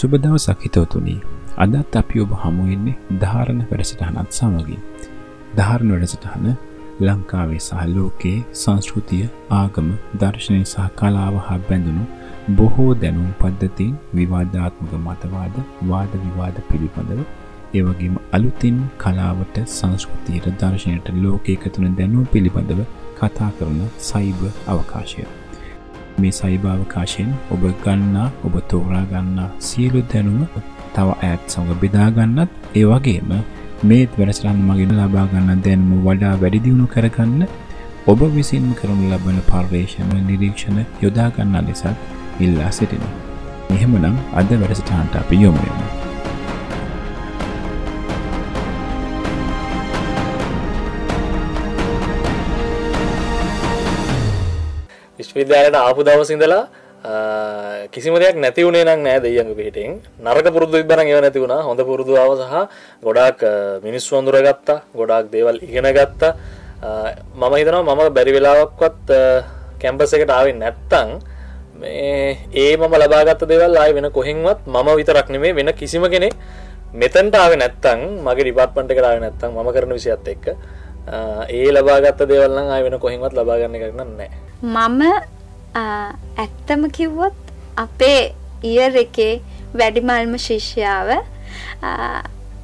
සුබදවසක් හිතවතුනි අදත් අපි ඔබ හමුවෙන්නේ ධාරණ වැඩසටහනත් සමගින්. ධාරණ වැඩසටහන ලංකාවේ සහ ලෝකයේ සංස්කෘතිය ආගම දර්ශනය සහ කලාව හා බැඳුණු බොහෝ දැනුම් පද්ධතින් විවාධාත්මක මතවාද වාද විවාද පිළිබඳව ඒවගේම අලුතින් කලාවට සංස්කෘතියට දර්ශනයට ලෝකයකතුන දැනුව පිළිබඳව කතා කරන සයිබ අවකාශය. මේ සයිභාවකාශයෙන් ඔබ ගන්නා ඔබ තෝරා ගන්නා සියලු දැනුම තව ඇත් සඟ බෙදාගන්නත් ඒ වගේම මේත් වැඩසරන් මගෙන ලබාගන්න දැන්ම වඩා වැඩිදියුණු කරගන්න ඔබ විසින් කරනු ලබන පර්යේෂණ නිරීක්ෂණ යොදාගන්න ලෙසත් ඉල්ලා සිටින. එහෙමනම් අද වැඩසටහන්ට අපි යොමුයමු. විශ්වවිද්‍යාලයට ආපු දවසිඳලා කිසිම දෙයක් නැති වුණේ නම් නෑ දෙයියන්ග පිහිටෙන්. නරක පුරුදු ඉබරන් ඒව නැති වුණා. හොඳ පුරුදුාව සහ ගොඩාක් මිනිස්සු අඳුර ගත්තා ගොඩාක් දේවල් ඉගෙන ගත්තා. මම හිතනවා මම බැරි වෙලාවක්වත් කැම්පස එකට ආවෙන් නැත්තං ඒ මම ලබාගත්ත දෙවල් ආය වෙන කොහෙන්වත් මම විතරක් නෙමේ වෙන කිසිම කෙනෙක් මෙතන්ට ආව නැත්තං මගේ රිපර්ට්මට කරාව නැත්තං ම කරන විසිත් එක්ක ඒ ලබාගත්ත දෙවල්න්න ආය වෙන කොහෙන්වත් ලබාගන්න කරන්න නෑ. මම ඇත්තම කිව්වොත් අපේ ඉයර් එකේ වැඩිමල්ම ශිෂ්‍යාව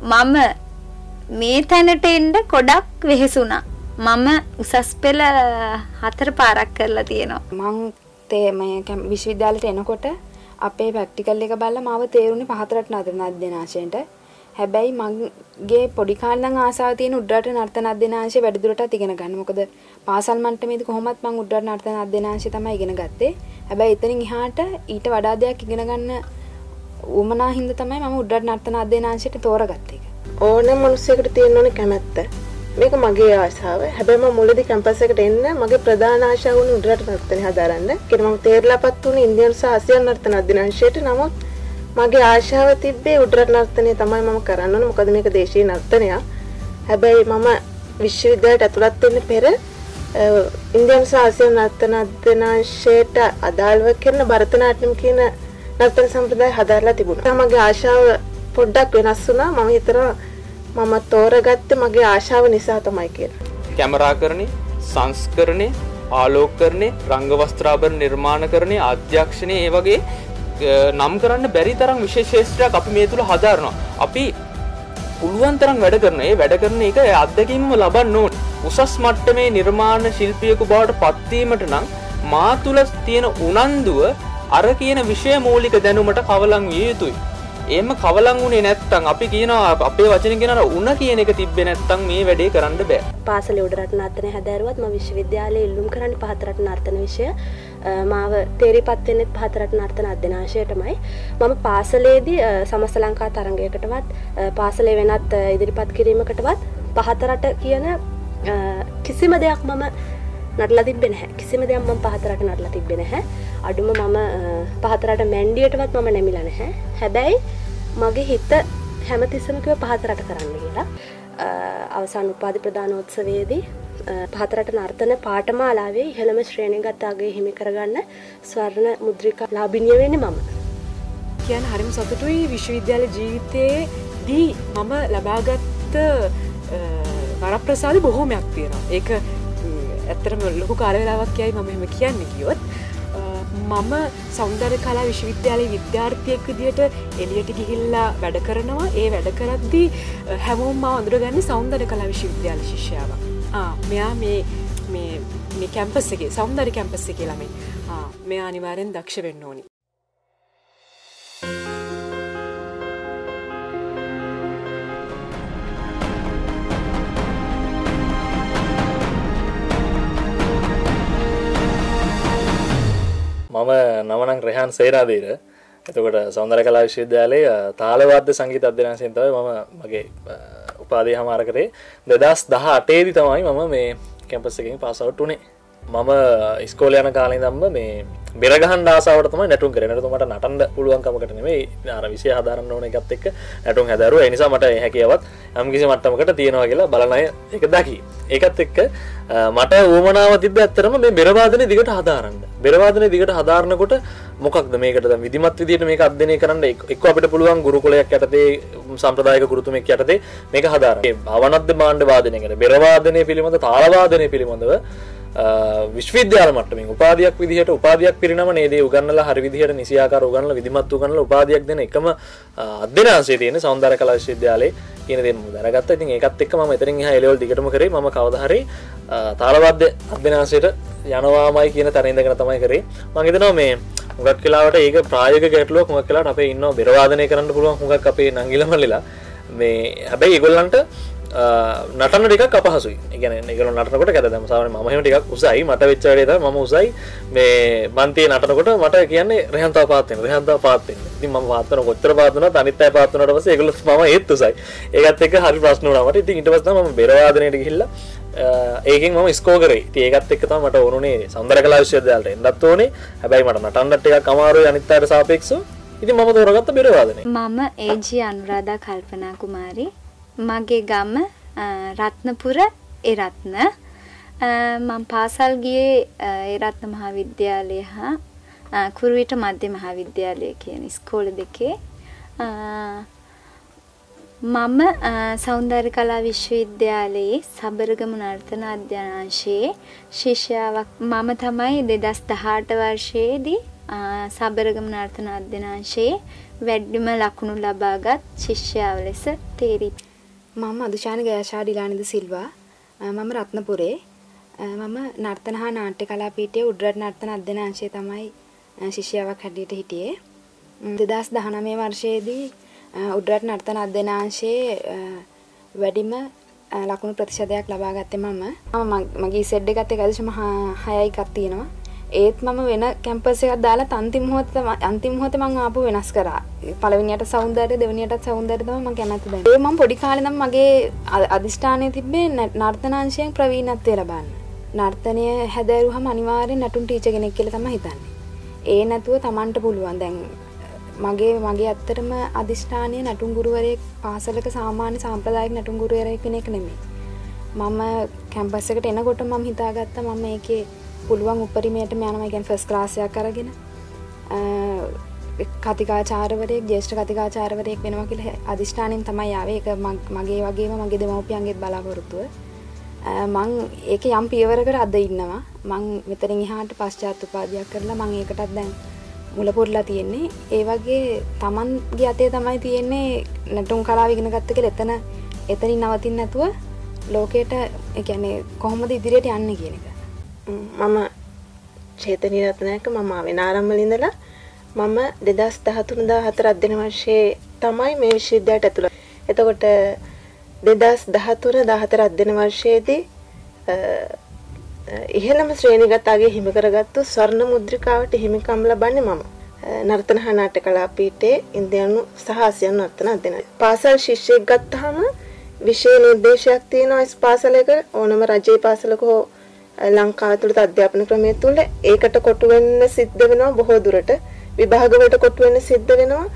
මම මේ තැනට එන්ඩ කොඩක් වෙහෙසුනා මම උසස් පෙළ හතර පාරක් කරලා තියෙනවා. මං තේමය විශ්විද්‍යාලට එනකොට අපේ පැක්ටිකල් එක බල්ල මාව තේරුණේ පහතරට නතර නද්දනාශයට හැබැයි මගේ පොඩිකාලන් ආසාව තියෙන උඩරට නර්තන අධ්‍යනාංශය වැඩිදුරටත් ඉගෙන ගන්න. මොකද පාසල් මට්ටමේදී කොහොමත් මම උඩරට නර්තන අධ්‍යනාංශය තමයි ඉගෙන ගත්තේ. හැබැයි එතනින් එහාට ඊට වඩා දෙයක් ඉගෙන ගන්න උමනා හින්දා තමයි මම උඩරට නර්තන අධ්‍යනාංශයට තෝරගත්තේ. ඕනෑම මිනිහෙකුට තියෙන්න ඕනේ කැමැත්ත. මේක මගේ ආශාව. හැබැයි මම මුලදී කැම්පස් එකට එන්න මගේ ප්‍රධාන ආශාව වුණේ උඩරට නර්තනය හදාරන්න. ඒකට මම තේරලාපත් වුණේ ඉන්දියන් සහ ආසියානු නර්තන අධ්‍යනාංශයට. නමුත් මගේ ආශාව තිබ්බේ උඩරට නර්තනය තමයි මම කරන්න ඕන මොකද මේක දේශීය නර්තනයක්. හැබැයි මම විශ්වවිද්‍යාලයට ඇතුළත් වෙන්න පෙර ඉන්දියානු සහ ආසියානු නර්තන අධ්‍යනාංශයට අදාළව කරන භරතනාට්‍යම් කියන නර්තන සම්ප්‍රදාය හදාරලා තිබුණා. මගේ ආශාව පොඩ්ඩක් වෙනස් වුණා. මම හිතනවා මම තෝරගත්තේ මගේ ආශාව නිසා තමයි කියලා. කැමරාකරණේ, සංස්කරණේ, ආලෝකකරණේ, රංගවස්ත්‍රාභරණ නිර්මාණකරණේ, අධ්‍යක්ෂණේ ඒ වගේ නම් කරන්න බැරි තරම් විශේෂේෂත්‍රයක් අපි මේ තුළ හදාරනවා. අපි පුළුවන් තරම් වැඩ කරන ඒ වැඩ කරන එක අත්දැකින්ම ලබන්න ඕන. උසස් මට්ටමේ නිර්මාණ ශිල්පියකු බවට පත්වීමට නම් මා තුළ තියෙන උනන්දුව අර කියන විෂය මූලික දැනුමට කවලං විය යුතුයි. ඒම කවලං වුණේ නැත්තං. අපි කියනවා අපේ වචන කෙනට උන කියන එක තිබ්බෙ නැත්තං මේ වැඩේ කරන්න බෑ. පාසල උඩරට නර්තනය හැදැරුවත් ම විශ්වවිද්‍යාලය ඉල්ලුම් කරන්න පහතරට නර්තන විෂය. මාව තේරිපත්වෙන්නෙත් පහතරට නර්තන අධ්‍යනාශයටමයි. මම පාසලේදී සමස්ස ලංකා තරගයකටවත් පාසලේ වෙනත් ඉදිරිපත් කිරීමකටවත් පහතරට කියන කිසිම දෙයක් මම නටලා තිබෙන හැ කිසිම දෙයක් මම පහතරට නටලා තිබෙන හැ අඩුම මම පහතරට මැන්ඩියටවත් මම නැමිල නැහැ. හැබැයි මගේ හිත හැමතිස්සමකිව පහතරට කරන්න කියලා. අවසන් උපාධි ප්‍රධානෝත්සවයේදී පහතරට නර්තන පාටමාලාවේ ඉහළම ශ්‍රේණය ගත්තාගේ හිමි කරගන්න ස්වර්ණ මුද්‍රික ලාබිනිය වෙන්නේ මම. කියන් හරිම සතුටුයි. විශ්වවිද්‍යාල ජීවිතයේ දී මම ලබාගත්ත වරප්‍රසාද බොහෝමයක් තියෙනවා. ඒක ඇත්තරම ලොකු කාලවෙලාවක් යයි මම එම කියන්න කිවොත් මම සෞන්දර කලා විශ්වවිද්‍යාලය විද්‍යාර්ථයක් විදියට එලියට ගිහිල්ලා වැඩ කරනවා. ඒ වැඩ කරද්දී හැමෝම් මා අඳුරගන්න සෞන්දර කලා විශ්වවිද්‍යාල ශිෂ්‍යාවක්. මෙයා මේ මේ කැම්පස් එක සෞන්දරි කැම්පස් එක ළමයි. මෙයා අනිවාරෙන් දක්ෂ වෙන්න ඕනි. මම නමනං රෙහන් සේරාදීර. එතකොට සෞන්දර කලා විශ්වවිද්‍යාලයේ තාලවාද්‍ය සංගීත අධ්‍යනාශයෙන් තමයි මම මගේ උපාදය හමාර කරේ. දෙදස් දහ අටේදි තමයි මම මේ කැම්පස් එකින් පාසවට් වනේ මම ඉස්කෝල යන කාලේ දම්ම මේ බෙරගහන් දාසාාවටම නැටුම් කරනට මට නටන්ඩ පුළුවන්කමකට නෙේ අර විසය හදාරන්න ඕන එකත් එක් නැටුම් හැදරුව. එනිසා මට හැකියවත් යම්කිසි මට්ටමකට තියෙනවා කියලා බලනය එක දකි. ඒකත් එක්ක මට ඕමනාව තිබ ඇත්තරම මේ බෙරවාදන දිගට හදාරන්න. බෙරවාදන දිගට හදාරනකොට මොකක්ද මේකට විදිමත් විදිට මේ අධ්‍යනය කරන්න එක් අපට පුළුවන් ගුරුකොලයක් යටතේ සම්ප්‍රදායක ගුරුතුමෙක් යටතේ මේක හදාරගේ අවනද මාණ්ඩ වාදනයකට බෙරවාදනය පිළිබඳ තාලවාදනය පිළිබඳව විශ්විද්‍යාල මට්ටමින් උපාදයක් විදිහට උපාදයක් පිරිනම නේදේ උගන්නල හරි විදිහට නිසියාකාර උගන්නල විදිමත් උගන්නල උපාදයක් දෙන එකම අධ්‍යනාංශයේ තියෙන සෞන්දර්ය කලා විශ්වවිද්‍යාලයේ කියන දේ මම දැනගත්තා. ඉතින් ඒකත් එක්ක මම එතනින් එහා එලෙවල් දිගටම කරේ. මම කවදා හරි තාලවාද්‍ය අධ්‍යනාංශයට යනවාමයි කියන තැන ඉඳගෙන තමයි කරේ. මම හිතනවා මේ හුඟක් වෙලාවට ඒක ප්‍රායෝගික ගැටලුවක් හුඟක් වෙලාවට අපේ ඉන්නවා බෙර වාදනය කරන්න පුළුවන් හුඟක් අපේ නංගිලමල්ලලා මේ හැබැයි ඒගොල්ලන්ට නටන ටික අපහසු ගැන නිගල නටනකොට ඇත දමසාාව මහම ටික් උසයි මට වෙච්චරේද ම උසයි. මේ මන්තේ නටනකොට මට කියන්නේ රහන්තා පාතෙන් රහන්තා පාතෙන් ති ම පාතන කොච්චර පාතන තනිත් අයි පාතනට පස එකගල ම ඒත් උසයි. ඒකත් එක හරි ප්‍රශ්නනට ඉති ඉට පස්න ම බෙරවාදනයට හිල්ල ඒකින් ම ස්කෝකරේ ඒකත් එක්ක මට ඕනේ සඳර කලා විශ්වදයාලට එන්නත් ඕනේ. හැබැයි මට නටන්නට එක කමාරු අනිත්තයට සාපෙක්සු ඉති ම තෝරගත්ත බෙරවාදන මම ඒජී අනුරාධා කල්පනා කුමාරි. මගේ ගම රත්නපුර එරත්න මම පාසල් ගියේ එරත්න මහාවිද්‍යාලය හා කුරුවිට මධ්‍ය මහාවිද්‍යාලය කියන ස්කෝල දෙකේ. මම සෞන්දර්ය කලා විශ්වවිද්‍යාලයේ සබරගම නර්තන අධ්‍යනාංශයේ ශිෂ්‍යාවක්. මම තමයි දෙදස් දහට වර්ෂයේදී සබරගම නර්තන අධ්‍යනාංශයේ වැඩ්ඩිම ලකුණු ලබාගත් ශිෂ්‍යාව ලෙස තේරී මම අදුශාන ගෑශා ඩිලානිද සිල්වා මම රත්නපුරේ මම නර්තන හා නාට්‍ය කලාපීටයේ උඩරට නර්තන අධ්‍යනාංශයේ තමයි ශිෂ්‍යාවක් හැටියට හිටියේ. 2019 වර්ෂයේදී උඩරට නර්තන අධ්‍යනාංශයේ වැඩිම ලකුණු ප්‍රතිශතයක් ලබා ගත්තේ මම. මම මගේ සෙඩ් එකත් එක්ක අදිශම 6යි එකක් තියෙනවා. ඒත් මම වෙන කැම්පස් එකක් දාලා අන්තිම මොහොත අන්තිම මොහොතේ මම ආපු වෙනස් කරා. පළවෙනියට සෞන්දර්ය දෙවෙනියටත් සෞන්දර්ය තමයි මම කැමති දැන්. ඒ මම පොඩි කාලේ නම් මගේ අදිෂ්ඨානය තිබ්බේ නර්තනාංශයෙන් ප්‍රවීණත්වය ලබන්න. නර්තනය හැදෑරුවහම අනිවාර්යෙන් නටුන් ටීචර් කෙනෙක් කියලා තමයි හිතන්නේ. ඒ නැතුව Tamanට පුළුවන් දැන් මගේ මගේ ඇත්තටම අදිෂ්ඨානය නටුන් ගුරුවරයෙක් පාසලක සාමාන්‍ය සාම්ප්‍රදායික නටුන් ගුරුවරයෙක් වෙන එක නෙමෙයි. මම කැම්පස් එකට එනකොට මම හිතාගත්තා මම මේකේ පුළුවන් උපරිමයට යනවා ගැන් ෆස් ක්ලාසයක් අරගෙන කතිකාචාරවරයෙක් ජේෂ්ඨ කතිකාචාරවරයෙක් වෙනවා කියල අධිෂ්ඨානයෙන් තමයි යාවේ එක මගේ වගේම මගේ දෙමවපියන්ගේත් බලාපොරොත්තුව. මං ඒක යම් පියවරකට අද ඉන්නවා. මං මෙතරින් එහාට පශ්චාත් උපාදයක් කරලා මං ඒකටත් දැන් මුලපොරලා තියෙන්නේ. ඒ වගේ තමන්ගේ අතේ තමයි තියෙන්නේ නැටුම් කලාව ඉගෙන ගත්තක එතන එතනින් නවතින් නැතුව ලෝකයට එකැනේ කොහොමද ඉදිරියට යන්න කියන එක. මම චේතනී රත්නයක මම ආවෙන ආරම්භලින්දලා මම දෙදස් දහතුනදා හතර අධ්‍යන වර්ෂයේ තමයි මේ විශ්වවිද්‍යාලයට ඇතුළත්. එතකොට දෙදස් දහතුන දහතර අධ්‍යන වර්ෂයේදී ඉහළම ශ්‍රේණිගතාගේ හිමි කරගත්තු ස්වර්ණ මුද්‍රිකාවට හිමිකම් ලබන්නේ මම. නර්තන හා නාට්‍ය කලාපීඨයේ ඉන්දියානු සහ ආසියානු නර්තන අධ්‍යයනය. පාසල් ශිෂ්‍යයෙක් ගත්තාම විෂය නිර්දේශයක් තියෙනවා පාසලක ඕනම රජයේ පාසලක හෝ ලංකාව තුළට අධ්‍යාපන ක්‍රමය තුළ ඒකට කොටු වෙන්න සිද්ධ වෙනවා බොහෝ දුරට. විභාගවලට කොටු වෙන්න සිද්ධ වෙනවා.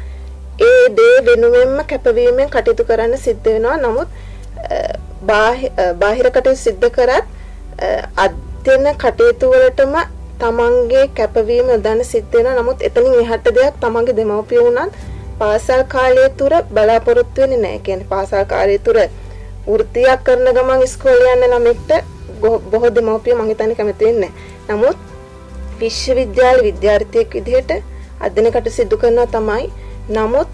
ඒ දේ වෙනුවෙන්ම කැපවීමෙන් කටයුතු කරන්න සිද්ධ වෙනවා. නමුත් බාහිර කටයුතු සිද්ධ කරත් අධ්‍යයන කටයුතු වලටම තමන්ගේ කැපවීම යොදන්න සිද්ධ වෙනවා. නමුත් එතනින් එහාට දෙයක් තමන්ගේ දෙමව්පියෝ උනත් පාසල් කාලය තුර බලාපොරොත්තු වෙන්නේ නැහැ. කියන්නේ පාසල් කාලය තුර වෘත්තියක් කරන ගමන් ඉස්කෝලේ යන ළමෙක්ට බොහෝ දෙමව්පියෝ මං හිතන්නේ කැමති වෙන්නේ නමුත් විශ්වවිද්‍යාල විද්‍යාර්ථියෙක් විදිහට අධ්‍යයනකට සිදු කරනවා තමයි. නමුත්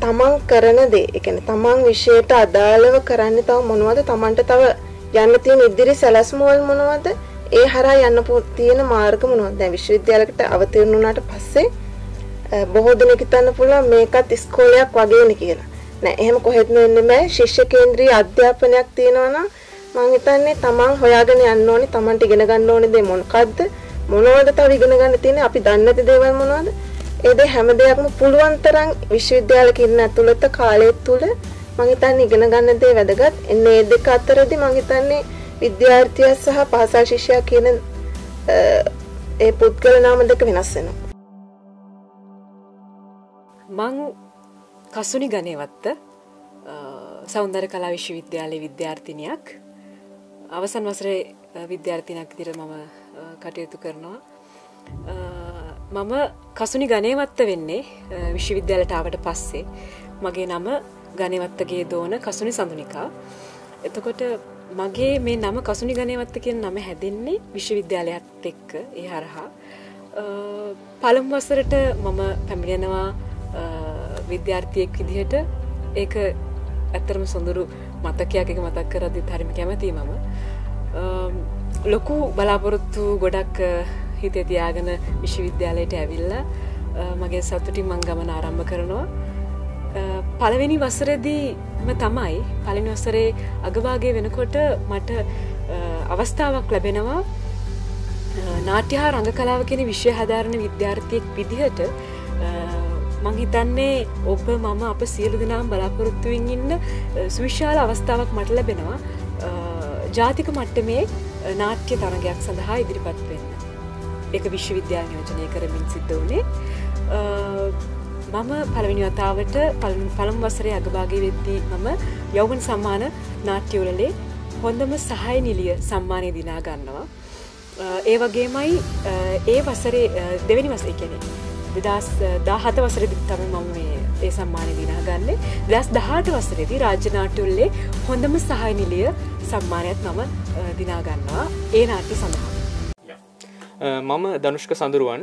තමන් කරන දේ, ඒ කියන්නේ තමන් විෂයට අදාළව කරන්නේ තව මොනවද? තමන්ට තව යන්න තියෙන ඉදිරි සැලැස්ම වල මොනවද? ඒ හරහා යන්න තියෙන මාර්ග මොනවද? දැන් විශ්වවිද්‍යාලයකට අවතීර්ණ වුණාට පස්සේ බොහෝ දෙනෙක් හිතන්න පුළුවන් මේකත් ඉස්කෝලයක් වගේනේ කියලා. නෑ එහෙම කොහෙත්ම වෙන්නේ නැහැ. ශිෂ්‍ය කේන්ද්‍රීය අධ්‍යාපනයක් තියෙනවා නම් මං හිතන්නේ තමන් හොයාගෙන යන්න ඕනේ තමන්ට ඉගෙන ගන්න ඕනේ දේ මොනකද්ද මොනවද තව ඉගෙන ගන්න තියෙන්නේ? අපි දන්නේ නැති දේවල් මොනවද? ඒ දේ හැම දෙයක්ම පුළුවන් තරම් විශ්වවිද්‍යාලයක ඉන්න ඇතුළත කාලය තුල මං හිතන්නේ ඉගෙන ගන්න දේ වැදගත්. එන්නේ මේ දෙක අතරදී මං හිතන්නේ විද්‍යාර්ථියා සහ පාසල් ශිෂ්‍යයා කියන ඒ පුද්ගල නාම දෙක වෙනස් වෙනවා. මං කසුනි ගනයවත්ත සෞන්දර කලා විශ්වවිද්‍යාලය විද්‍යාර්ථිනයක්. අවසන් වසරේ විද්‍යාර්ථිනයක් දිර මම කටයුතු කරනවා. මම කසුනි ගනයවත්ත වෙන්නේ විශ්වවිද්‍යාලට ආවට පස්සේ. මගේ නම ගනයවත්තගේ දෝන කසුනි සඳුනිකා. එතකොට මගේ මේ නම කසුනි ගනයවත්ත කියෙන් නම හැදෙන්නේ විශ්වවිද්‍යාලයත් එක්ක. ඒ හරහා පළම් වසරට මම පැමිණෙනවා විද්‍යාර්ථයෙක් විදිහට. ඒක ඇත්තරම සොඳුරු මතකයක් එක මතක් කරදි හරිම කැමති මම. ලොකු බලාපොරොත්තු ගොඩක් හිතේ තියාගෙන විශ්වවිද්‍යාලයට ඇවිල්ල මගේ සතුටින් මං ගමන ආරම්භ කරනවා. පළවෙනි වසරදීම තමයි පළනි වසරේ අගවාගේ වෙනකොට මට අවස්ථාවක් ලැබෙනවා. නාට්‍යහා රඟ කලාව කෙන විශ්ව හදාරණ විද්‍යාර්ථයෙක් විදිහට මං හිතන්නේ ඔබ මම අප සියලු දෙනාම් බලාපොරොත්තුවෙන් ඉන්න සුවිශාල අවස්ථාවක් මට ලැබෙනවා. ජාතික මට්ටමේ නාට්‍ය තරගයක් සඳහා ඉදිරිපත් වෙන්න. එක විශ්වවිද්‍යාල නියෝජනය කරමින් සිද්ධ වනේ මම පළවෙනි වතාවට පළම් වසරේ අගභාගේ වෙද්දී මම යවුන් සම්මාන නාට්‍යවලලේ හොඳම සහය නිලිය සම්මානය දිනා ගන්නවා. ඒ වගේමයි ඒ වසරේ දෙවැනි වස එකනෙ දෙදස් දාහත වසරදි තම මම මේ ඒ සම්මානය දිනා ගන්නේ දස් දහට වසරේදී රාජ්‍යනාටුල්ලේ හොඳම සහය නිලිය සම්මානයක් මම දිනාගන්නවා. ඒ නාට්‍ය සඳහා. මම දනුෂ්ක සඳරුවන්.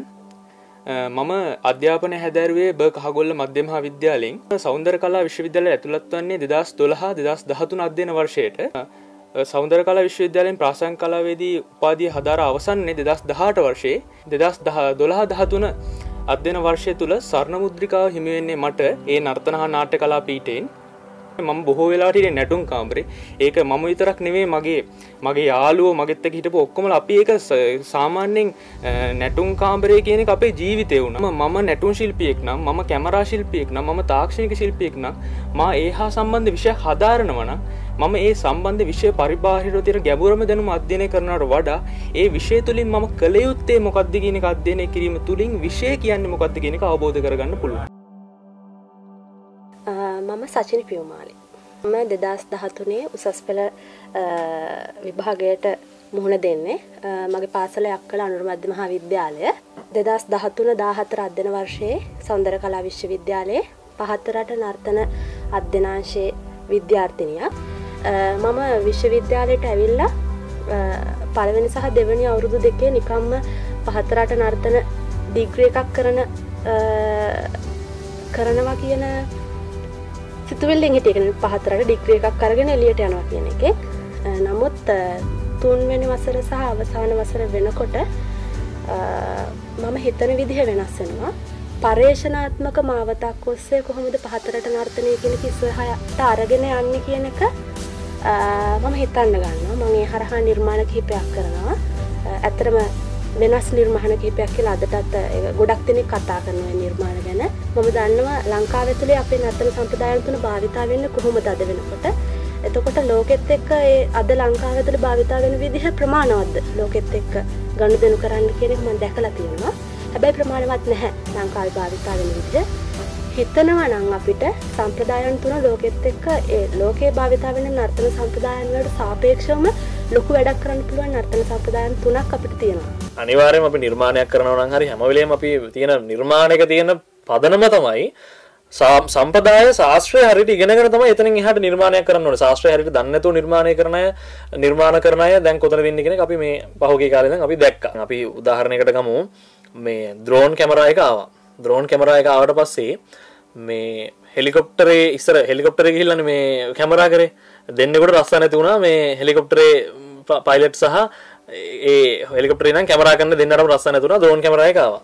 මම අධ්‍යාපන හැදැරුවේ බ කහගොල්ල මධ්‍යම හා විද්‍යාලෙන් සෞන්දර කලා විශ්වවිද්‍යාල ඇතුළත් වන්නේ දෙදස් දොළහා දෙදස් දහතුන අධ්‍යන වර්ෂයට. සෞන්දර කලා විශ්වවිද්‍යාලෙන් ප්‍රාසං කලාවේදී උපාදිය හදාර අවසන්නේ දෙදස් දහට වර්ෂයේ. දෙදස් දහ දොළහා දහතුන අධ්‍යන වර්ෂය තුළ සර්ණ මුද්‍රිකාව හිමිවෙන්නේ මට ඒ නර්තනහා නාට්‍ය කලා පීටෙන් මම බොහෝ වෙලාටිට නැටුම් කාම්බරේ ඒක මම විතරක් නෙවේ මගේ මගේ යාලුව මගෙත්ත හිටපු ඔක්කොමල අපි ඒක සාමාන්‍යෙන් නැටුම් කාම්බරය කියන අපේ ජීවිතය වුණ. මම නැටුම් ශිල්පියෙක් නම් මම කැමරා ශිල්පියෙක් නම් මම තාක්ෂණික ශිල්පියෙක් නම් මා ඒ හා සම්බන්ධ විෂය හදාරනවන මම ඒ සම්බන්ධ විෂය පරිබාහිර තිර ගැබුරම දැනුම අධ්‍යනය කරනට වඩා ඒ විෂය තුළින් මම කළයුත්තේ මොකක්ද කියනක අධ්‍යනය කිරීම තුළින් විෂය කියන්න මොකක්ද කියෙනෙක අවබෝධ කරගන්න පුළුවන්. මම සචිනි පියවමාලි. මම දෙදස් දහතුනේ උසස් පෙළ විභාගයට මුහුණ දෙන්නේ. මගේ පාසල යක්කල අනුර මධ්‍ය මහා විද්‍යාලය. දෙදස් දහතුන දාහතර අධ්‍යන වර්ෂයේ සෞන්දර කලා විශ්වවිද්‍යාලයේ පහත්තරට නර්තන අධ්‍යනාංශයේ විද්‍යාර්ථිනියක් මම විශ්වවිද්‍යාලයට ඇවිල්ලා පළවෙනි සහ දෙවනි අවුරුදු දෙකේ නිකම්ම පහත්තරට නර්තන ඩිග්‍ර එකක් කරන කරනවා කියන සිතුවල්ලෙන් හිටගෙන පහතරට ඩික්්‍රිය එකක් කරගෙන එලියට යනවා කියන එක. නමුත් තුන්වැනි වසර සහ අවසාන වසර වෙනකොට මම හිතන විදිහ වෙනස්සෙනවා පර්ේෂනාත්මක මාවතක් ඔස්සේ කොහොමද පහතරට නර්තනය කෙන කිස්වහයට අරගෙන යන්න කියන එක මම හිතන්න ගන්න මගේ හරහා නිර්මාණ කිහිපයක් කරනවා. ඇතරම වෙනස් නිර්මාණ කිහිපයක් කියලා අදටත් ගොඩක් දෙනෙක් කතා කරනවා නිර්මාණ ගැන. මම දන්නවා ලංකාව ඇතුලේ අපේ නර්තන සම්ප්‍රදායන් තුන භාවිතා වෙන්නේ කොහොමද අද වෙනකොට? එතකොට ලෝකෙත් එක්ක ඒ අද ලංකාව ඇතුලේ භාවිතා වෙන විදිහ ප්‍රමාණවත්ද? ලෝකෙත් එක්ක ගනුදෙනු කරන්න කියන එක මම දැකලා තියෙනවා. හැබැයි ප්‍රමාණවත් නැහැ ලංකාවේ භාවිතා වෙන විදිහ. හිතනවා නම් අපිට සම්ප්‍රදායන් තුන ලෝකෙත් එක්ක ඒ ලෝකයේ භාවිතා වෙන නර්තන සම්ප්‍රදායන් වලට සාපේක්ෂවම ලොකු වැඩක් කරන්න පුළුවන් නර්තන සම්ප්‍රදායන් තුනක් අපිට තියෙනවා. අනිවාර්යයෙන්ම අපි නිර්මාණයක් කරනවා නම් හරි හැම වෙලේම අපි තියෙන නිර්මාණයක තියෙන පදනම තමයි සම්පදාය ශාස්ත්‍රය හරියට ඉගෙනගෙන තමයි එතනින් එහාට නිර්මාණයක් කරන්න ඕනේ. ශාස්ත්‍රය හරියට දන්නේ නැතුව නිර්මාණය කරන අය නිර්මාණ කරන අය දැන් කොතන වෙන්නේ කියන එක අපි මේ පහුගිය කාලේ ඉඳන් අපි දැක්කා. අපි උදාහරණයකට ගමු මේ ඩ්‍රෝන් කැමරා එක ආවා. ඩ්‍රෝන් කැමරා එක ආවට පස්සේ මේ හෙලිකොප්ටරේ ඉස්සර හෙලිකොප්ටරේ ගිහිල්ලානේ මේ කැමරා කරේ. දෙන්නෙකුට රස්ස නැති වුණා. මේ හෙලිකොප්ටරේ පයිලට් සහ ඒ හෙලිකොප්ටරේ නම් කැමරා කරන්න දෙන්නටම රස්ස නැතුණා ඩ්‍රෝන් කැමරා එක ආවා.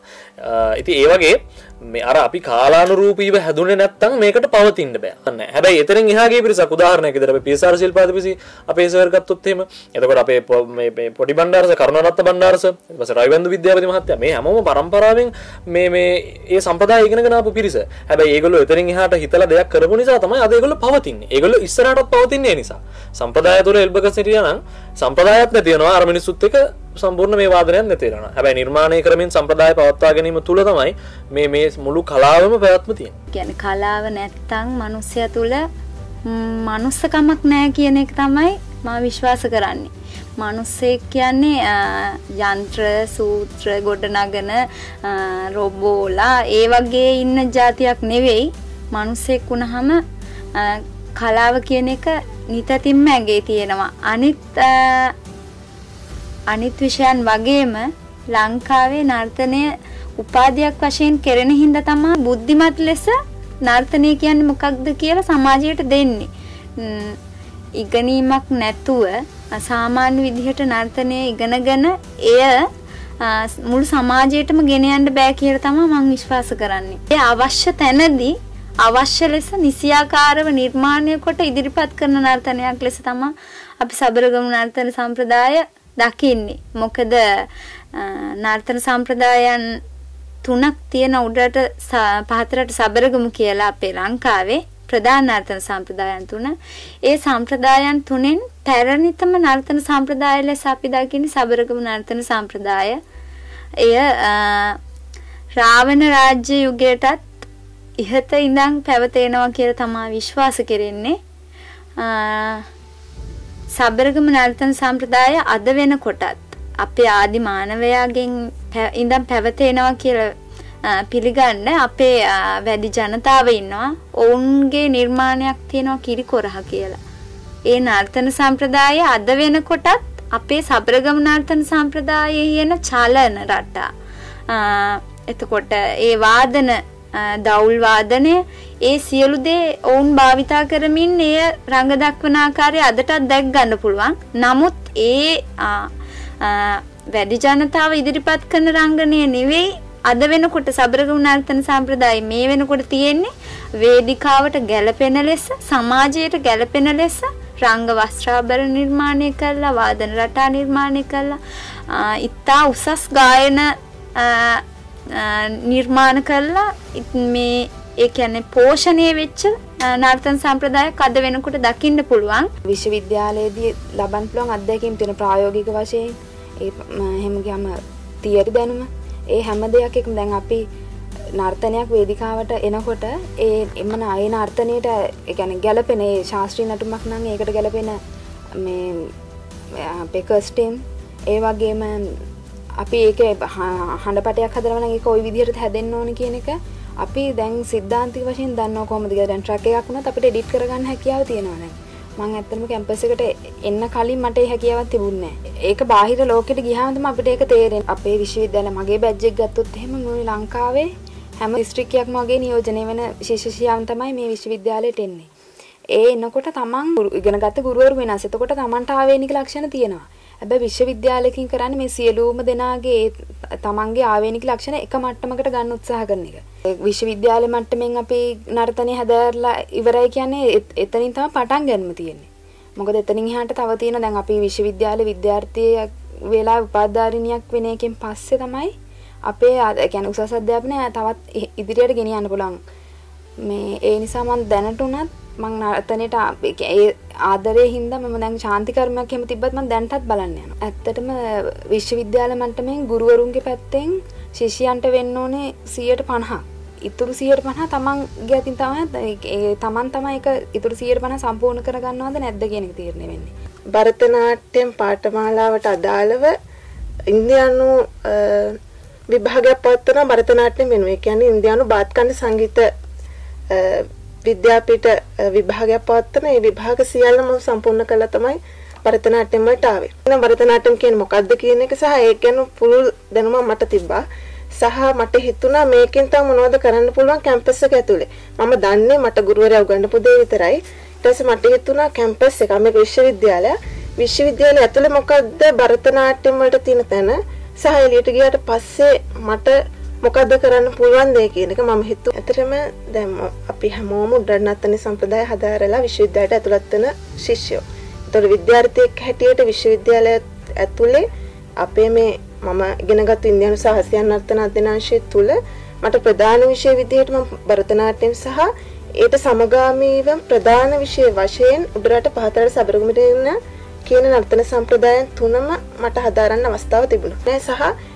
ඉතින් ඒ වගේ මේ අර අපි කාලානුරූපීව හැදුනේ නැත්තම් මේකට පවතින්න බෑ. නැහැ. හැබැයි එතනින් එහාගේ පිරිසක් උදාහරණයක් විදිහට අපි PSR ශිල්පාධිපති අපේ සර් ගත්තොත් එහෙම එතකොට අපේ මේ පොඩි බණ්ඩාරස කරුණාරත්න බණ්ඩාරස ඊට පස්සේ රවිවන්දු විද්‍යාපති මහත්තයා මේ හැමෝම පරම්පරාවෙන් මේ මේ ඒ සම්ප්‍රදාය ඉගෙනගෙන ආපු පිරිස. හැබැයි ඒගොල්ලෝ එතනින් එහාට හිතලා දෙයක් කරපු නිසා තමයි අද ඒගොල්ලෝ පවතින්නේ. ඒගොල්ලෝ ඉස්සරහටත් පවතින්නේ නිසා. සම්ප්‍රදාය තුළ එල්බක සිටියා නම් සම්ප්‍රදායක් නැති වෙනවා. අර මිනිස්සුත් එක්ක සම්පූර්ණ මේ වාදනයක් නැතිරෙන හැබැයි නිර්මාණය කරමින් සම්ප්‍රදාය පවත්වා ගැනීම තුළ තමයි මේ මේ මුළු කලාවම පැවැත්ම තියෙන ගැන කලාව නැත්තං මනුස්්‍යය තුළ මනුස්සකමක් නෑ කියන එක තමයි මා විශ්වාස කරන්නේ. මනුස්සෙක් කියන්නේ යන්ත්‍ර සූත්‍ර ගොඩනගන රොබෝලා ඒ වගේ ඉන්න ජාතියක් නෙවෙයි. මනුස්සෙක් වුණහම කලාව කියන එක නිතතින්ම ඇගේ තියෙනවා. අනිත් අනිත් විෂයන් වගේම ලංකාවේ නර්තනය උපාධයක් වශයෙන් කෙරෙන හින්ද තමා බුද්ධිමත් ලෙස නර්තනය කියන්නේ මොකක්ද කියලා සමාජයට දෙන්නේ. ඉගෙනීමක් නැතුව සාමාන්‍ය විදිහට නර්තනය ඉගෙනගෙන එය මුළු සමාජයටම ගෙන යන්න බෑ කියලා තමයි මම විශ්වාස කරන්නේ. ඒ අවශ්‍ය තැනදී අවශ්‍ය ලෙස නිසියාකාරව නිර්මාණය කොට ඉදිරිපත් කරන නර්තනයක් ලෙස තමයි අපි සබරගමු නර්තන සම්ප්‍රදාය දකින්නේ. මොකද නර්තන සම්ප්‍රදායන් තුනක් තියෙන උඩට පහතරට සබරගමු කියලා අපේ ලංකාවේ ප්‍රධාන නර්තන සම්ප්‍රදායන් තුන. ඒ සම්ප්‍රදායන් තුනෙන් පැරණිතම නර්තන සම්ප්‍රදාය ලෙස අපි දකින්නේ සබරගමු නර්තන සම්ප්‍රදාය. එය රාවණ රාජ්‍ය යුගයටත් ඉහත ඉඳන් පැවතෙනවා කියලා තමා විශ්වාස කෙරෙන්නේ. සබරගම නර්තන සම්ප්‍රදාය අද වෙනකොටත් අපේ ආදි මානවයාගෙන් ඉඳන් පැවතෙනවා කියලා පිළිගන්න අපේ වැඩි ජනතාව ඉන්නවා. ඔවුන්ගේ නිර්මාණයක් තියෙනවා කිරිකොරහ කියලා. ඒ නර්තන සම්ප්‍රදාය අද වෙනකොටත් අපේ සබරගම නර්තන සම්ප්‍රදායේ යන චලන රටා. එතකොට ඒ වාදන දවුල් වාදනය ඒ සියලු දේ ඔවුන් භාවිතා කරමින් එය රඟ දක්වන ආකාරය අදටත් දැක් ගන්න පුළුවන්. නමුත් ඒ වැඩි ජනතාව ඉදිරිපත් කරන රංගනය නෙවෙයි අද වෙනකොට සබරගමු නර්තන සම්ප්‍රදාය මේ වෙනකොට තියෙන්නේ වේදිකාවට ගැලපෙන ලෙස සමාජයට ගැලපෙන ලෙස රංග වස්ත්‍රාභරණ නිර්මාණය කරලා වාදන රටා නිර්මාණය කරලා ඉතා උසස් ගායන නිර්මාණ කරලා මේ ඒ කියන්නේ පෝෂණය වෙච්ච නර්තන සම්ප්‍රදායක් අද වෙනකොට දකින්න පුළුවන්. විශ්වවිද්‍යාලයේදී ලබන්න පුළුවන් අත්දැකීම් තියෙන ප්‍රායෝගික වශයෙන් ඒ එහෙම ගියාම තියරි දැනුම ඒ හැම දෙයක් එකම දැන් අපි නර්තනයක් වේදිකාවට එනකොට ඒ එමන අය නර්තනයට ඒ කියන්නේ ගැළපෙන ඒ ශාස්ත්‍රීය නටුමක් නම් ඒකට ගැළපෙන මේ පෙකස්ටිම් ඒ වගේම අපි ඒක හඬපටයක් හදරවන එක ඔයි විදිහට හැදෙන්න්න ඕන කියන එක අපි දැන් සිද්ධාන්තික වශයෙන් දන්න කොමද දැන් ට්‍රක් එකක් වුණත් අපිට එඩිට් කරගන්න හැකියාව තියෙනවා මං ඇත්තම කැම්පස් එකට එන්න කලින් මට හැකියාවක් තිබුණේ ඒක බාහිර ලෝකෙට ගියාම තමයි අපිට ඒක තේරෙන්නේ. අපේ විශ්වවිද්‍යාල මගේ බැජ් එක ගත්තොත් එහෙම මුළු ලංකාවේ හැම දිස්ත්‍රික්කයක්ම වගේ නියෝජනය වෙන ශිෂ්‍යයන් තමයි මේ විශ්වවිද්‍යාලයට එන්නේ. ඒ එනකොට තමන් ඉගෙනගත්ත ගුරුවරු වෙනස්. එතකොට තමන්ට ආවේනික ලක්ෂණ තියෙනවා. හැබැයි විශ්වවිද්‍යාලයකින් කරන්නේ මේ සියලුම දෙනාගේ තමන්ගේ ආවේනික ලක්ෂණ එක මට්ටමකට ගන්න උත්සාහ කරන එක. විශ්වවිද්‍යාල මට්ටමින් අපි නර්තනය හැදෑරලා ඉවරයි කියන්නේ එතනින් තමයි පටන් ගන්න තියෙන්නේ. මොකද එතනින් එහාට තව තියෙන දැන් අපි විශ්වවිද්‍යාල විද්‍යාර්ථියෙක් වෙලා උපාධාරිනියක් වෙන එකෙන් පස්සේ තමයි අපේ කියන්නේ උසස් අධ්‍යාපනය තවත් ඉදිරියට ගෙනියන්න පුළුවන්. මේ ඒ නිසා මම දැනට උනත් මං නර්තනයට ඒ ආදරේ හින්දා මම දැන් ශාන්ති කර්මයක් එහෙම තිබ්බත් මම දැන්ටත් බලන්න යනවා. ඇත්තටම විශ්වවිද්‍යාල මට්ටමින් ගුරුවරුන්ගේ පැත්තෙන් ශිෂ්‍යයන්ට වෙන්න ඕනේ 150ක්. ඉතුරු 150 තමන්ගේ අතින් තමයි තමන් තමයි ඒක ඉතුරු 150 සම්පූර්ණ කරගන්නවද නැද්ද කියන එක තීරණය වෙන්නේ. භරතනාට්‍යම් පාඨමාලාවට අදාළව ඉන්දියානු විභාගයක් පවත්වන භරතනාට්‍යම් වෙනුවෙන්. ඒ කියන්නේ ඉන්දියානු බාත්කණ්ඩ සංගීත විද්‍යාපීඨ විභාගයක් පවත්වන ඒ විභාග සියල්ලම සම්පූර්ණ කළා තමයි භරතනාට්‍යම් වලට ආවේ. එහෙනම් භරතනාට්‍යම් කියන්නේ මොකක්ද කියන එක සහ ඒක ගැන පුළුල් දැනුමක් මට තිබ්බා. සහ මට හිතුණා මේකෙන් තව මොනවද කරන්න පුළුවන් කැම්පස් එක ඇතුලේ. මම දන්නේ මට ගුරුවරයා උගන්වපු දේ විතරයි. ඊට පස්සේ මට හිතුණා කැම්පස් එක මේක විශ්වවිද්‍යාලය. විශ්වවිද්‍යාලය ඇතුලේ මොකද්ද භරතනාට්‍යම් වලට තියෙන තැන සහ එළියට ගියාට පස්සේ මට මොකද්ද කරන්න පුළුවන් දේ කියන එක මම හිතුවා. ඇත්තටම දැන් අපි හැමෝම උඩරනත්තනේ සම්ප්‍රදාය හදාරලා විශ්වවිද්‍යාලයට ඇතුළත් වෙන ශිෂ්‍යයෝ. ඒතකොට විද්‍යාර්ථියෙක් හැටියට විශ්වවිද්‍යාලය ඇතුලේ අපේ මේ මම ඉගෙනගත්තු ඉන්දියානු සාහිත්‍ය නර්තන අධ්‍යනාංශය තුල මට ප්‍රධාන විෂය විදිහට මම භරතනාට්‍යම් සහ ඒට සමගාමීව ප්‍රධාන විෂය වශයෙන් උඩරට පහතරට සබරගමුට ඉන්න කියන නර්තන සම්ප්‍රදායන් තුනම මට හදාරන්න අවස්ථාව තිබුණා. සහ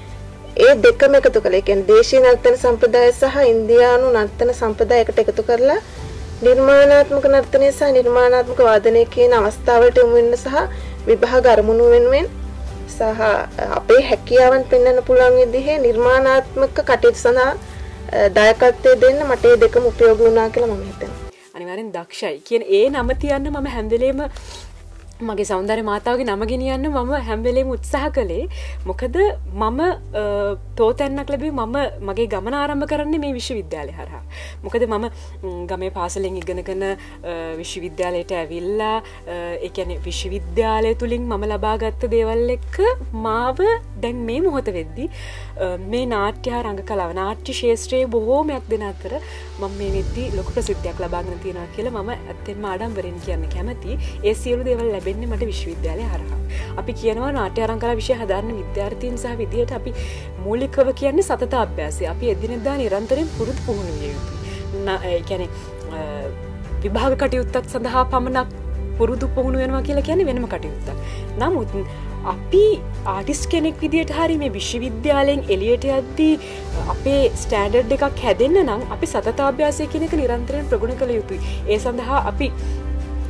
ඒ දෙකම එකතු කළේ කියන්නේ දේශීය නර්තන සම්ප්‍රදාය සහ ඉන්දියානු නර්තන සම්ප්‍රදාය එකට එකතු කරලා නිර්මාණාත්මක නර්තනය සහ නිර්මාණාත්මක වාදනය කියන අවස්ථාවලට යොමු වෙන්න සහ විභාග අරමුණු වෙනුවෙන් සහ අපේ හැකියාවන් පෙන්වන්න පුළුවන් විදිහේ නිර්මාණාත්මක කටයුතු සඳහා දායකත්වය දෙන්න මට ඒ දෙකම උපයෝගී වුණා කියලා මම හිතනවා. අනිවාර්යෙන් දක්ෂයි කියන ඒ නම තියන්න මම හැන්දලේම මගේ සෞන්දර්ය මාතාවගේ නම ගෙනියන්න මම හැම්වෙලේම උත්සාහ කළේ. මොකද මම තෝතැන්නක් ලැබේ මම මගේ ගමන ආරම්භ කරන්නේ මේ විශ්වවිද්‍යාලය හරහා. මොකද මම ගමේ පාසලෙන් ඉගෙනගෙන විශ්වවිද්‍යාලයට ඇවිල්ලා එකන විශ්වවිද්‍යාලය තුළින් මම ලබාගත්ත දේවල් එක්ක මාව දැන් මේ මොහොත වෙද්දි මේ නාට්‍යහා රඟ කලාව නාට්‍ය ශේෂත්‍රයේ බොහෝමයක් දෙන අතර මම මේ වෙද්දි ලොක ප්‍රසිද්ධයක් ලබාගෙන තියෙනවා කියලා මම ඇත්තෙන් ආඩම්බරෙන් කියන්න කැමති ඒ සියලු දේවල් ලැබ ලැබෙන්නේ මට විශ්වවිද්‍යාලය හරහා. අපි කියනවා නාට්‍ය අරංකලා විෂය හදාරන්න විද්‍යාර්ථීන් සහ විදියට අපි මූලිකව කියන්නේ සතත අභ්‍යාසය අපි එදිනෙදා නිරන්තරයෙන් පුරුදු පුහුණු විය යුතුයි. ගැන විභාග කටයුත්තක් සඳහා පමණක් පුරුදු පුහුණු වෙනවා කියලා කියන්නේ වෙනම කටයුත්ත. නමුත් අපි ආටිස් කෙනෙක් විදිට හරි මේ විශ්වවිද්‍යාලයෙන් එලියට යද්දී අපේ ස්ටෑඩඩ් එකක් හැදෙන්න්න නම් අපි සතතාභ්‍යාසය කෙනෙක නිරන්තරයෙන් ප්‍රගුණ කළ යුතුයි. ඒ සඳහා අපි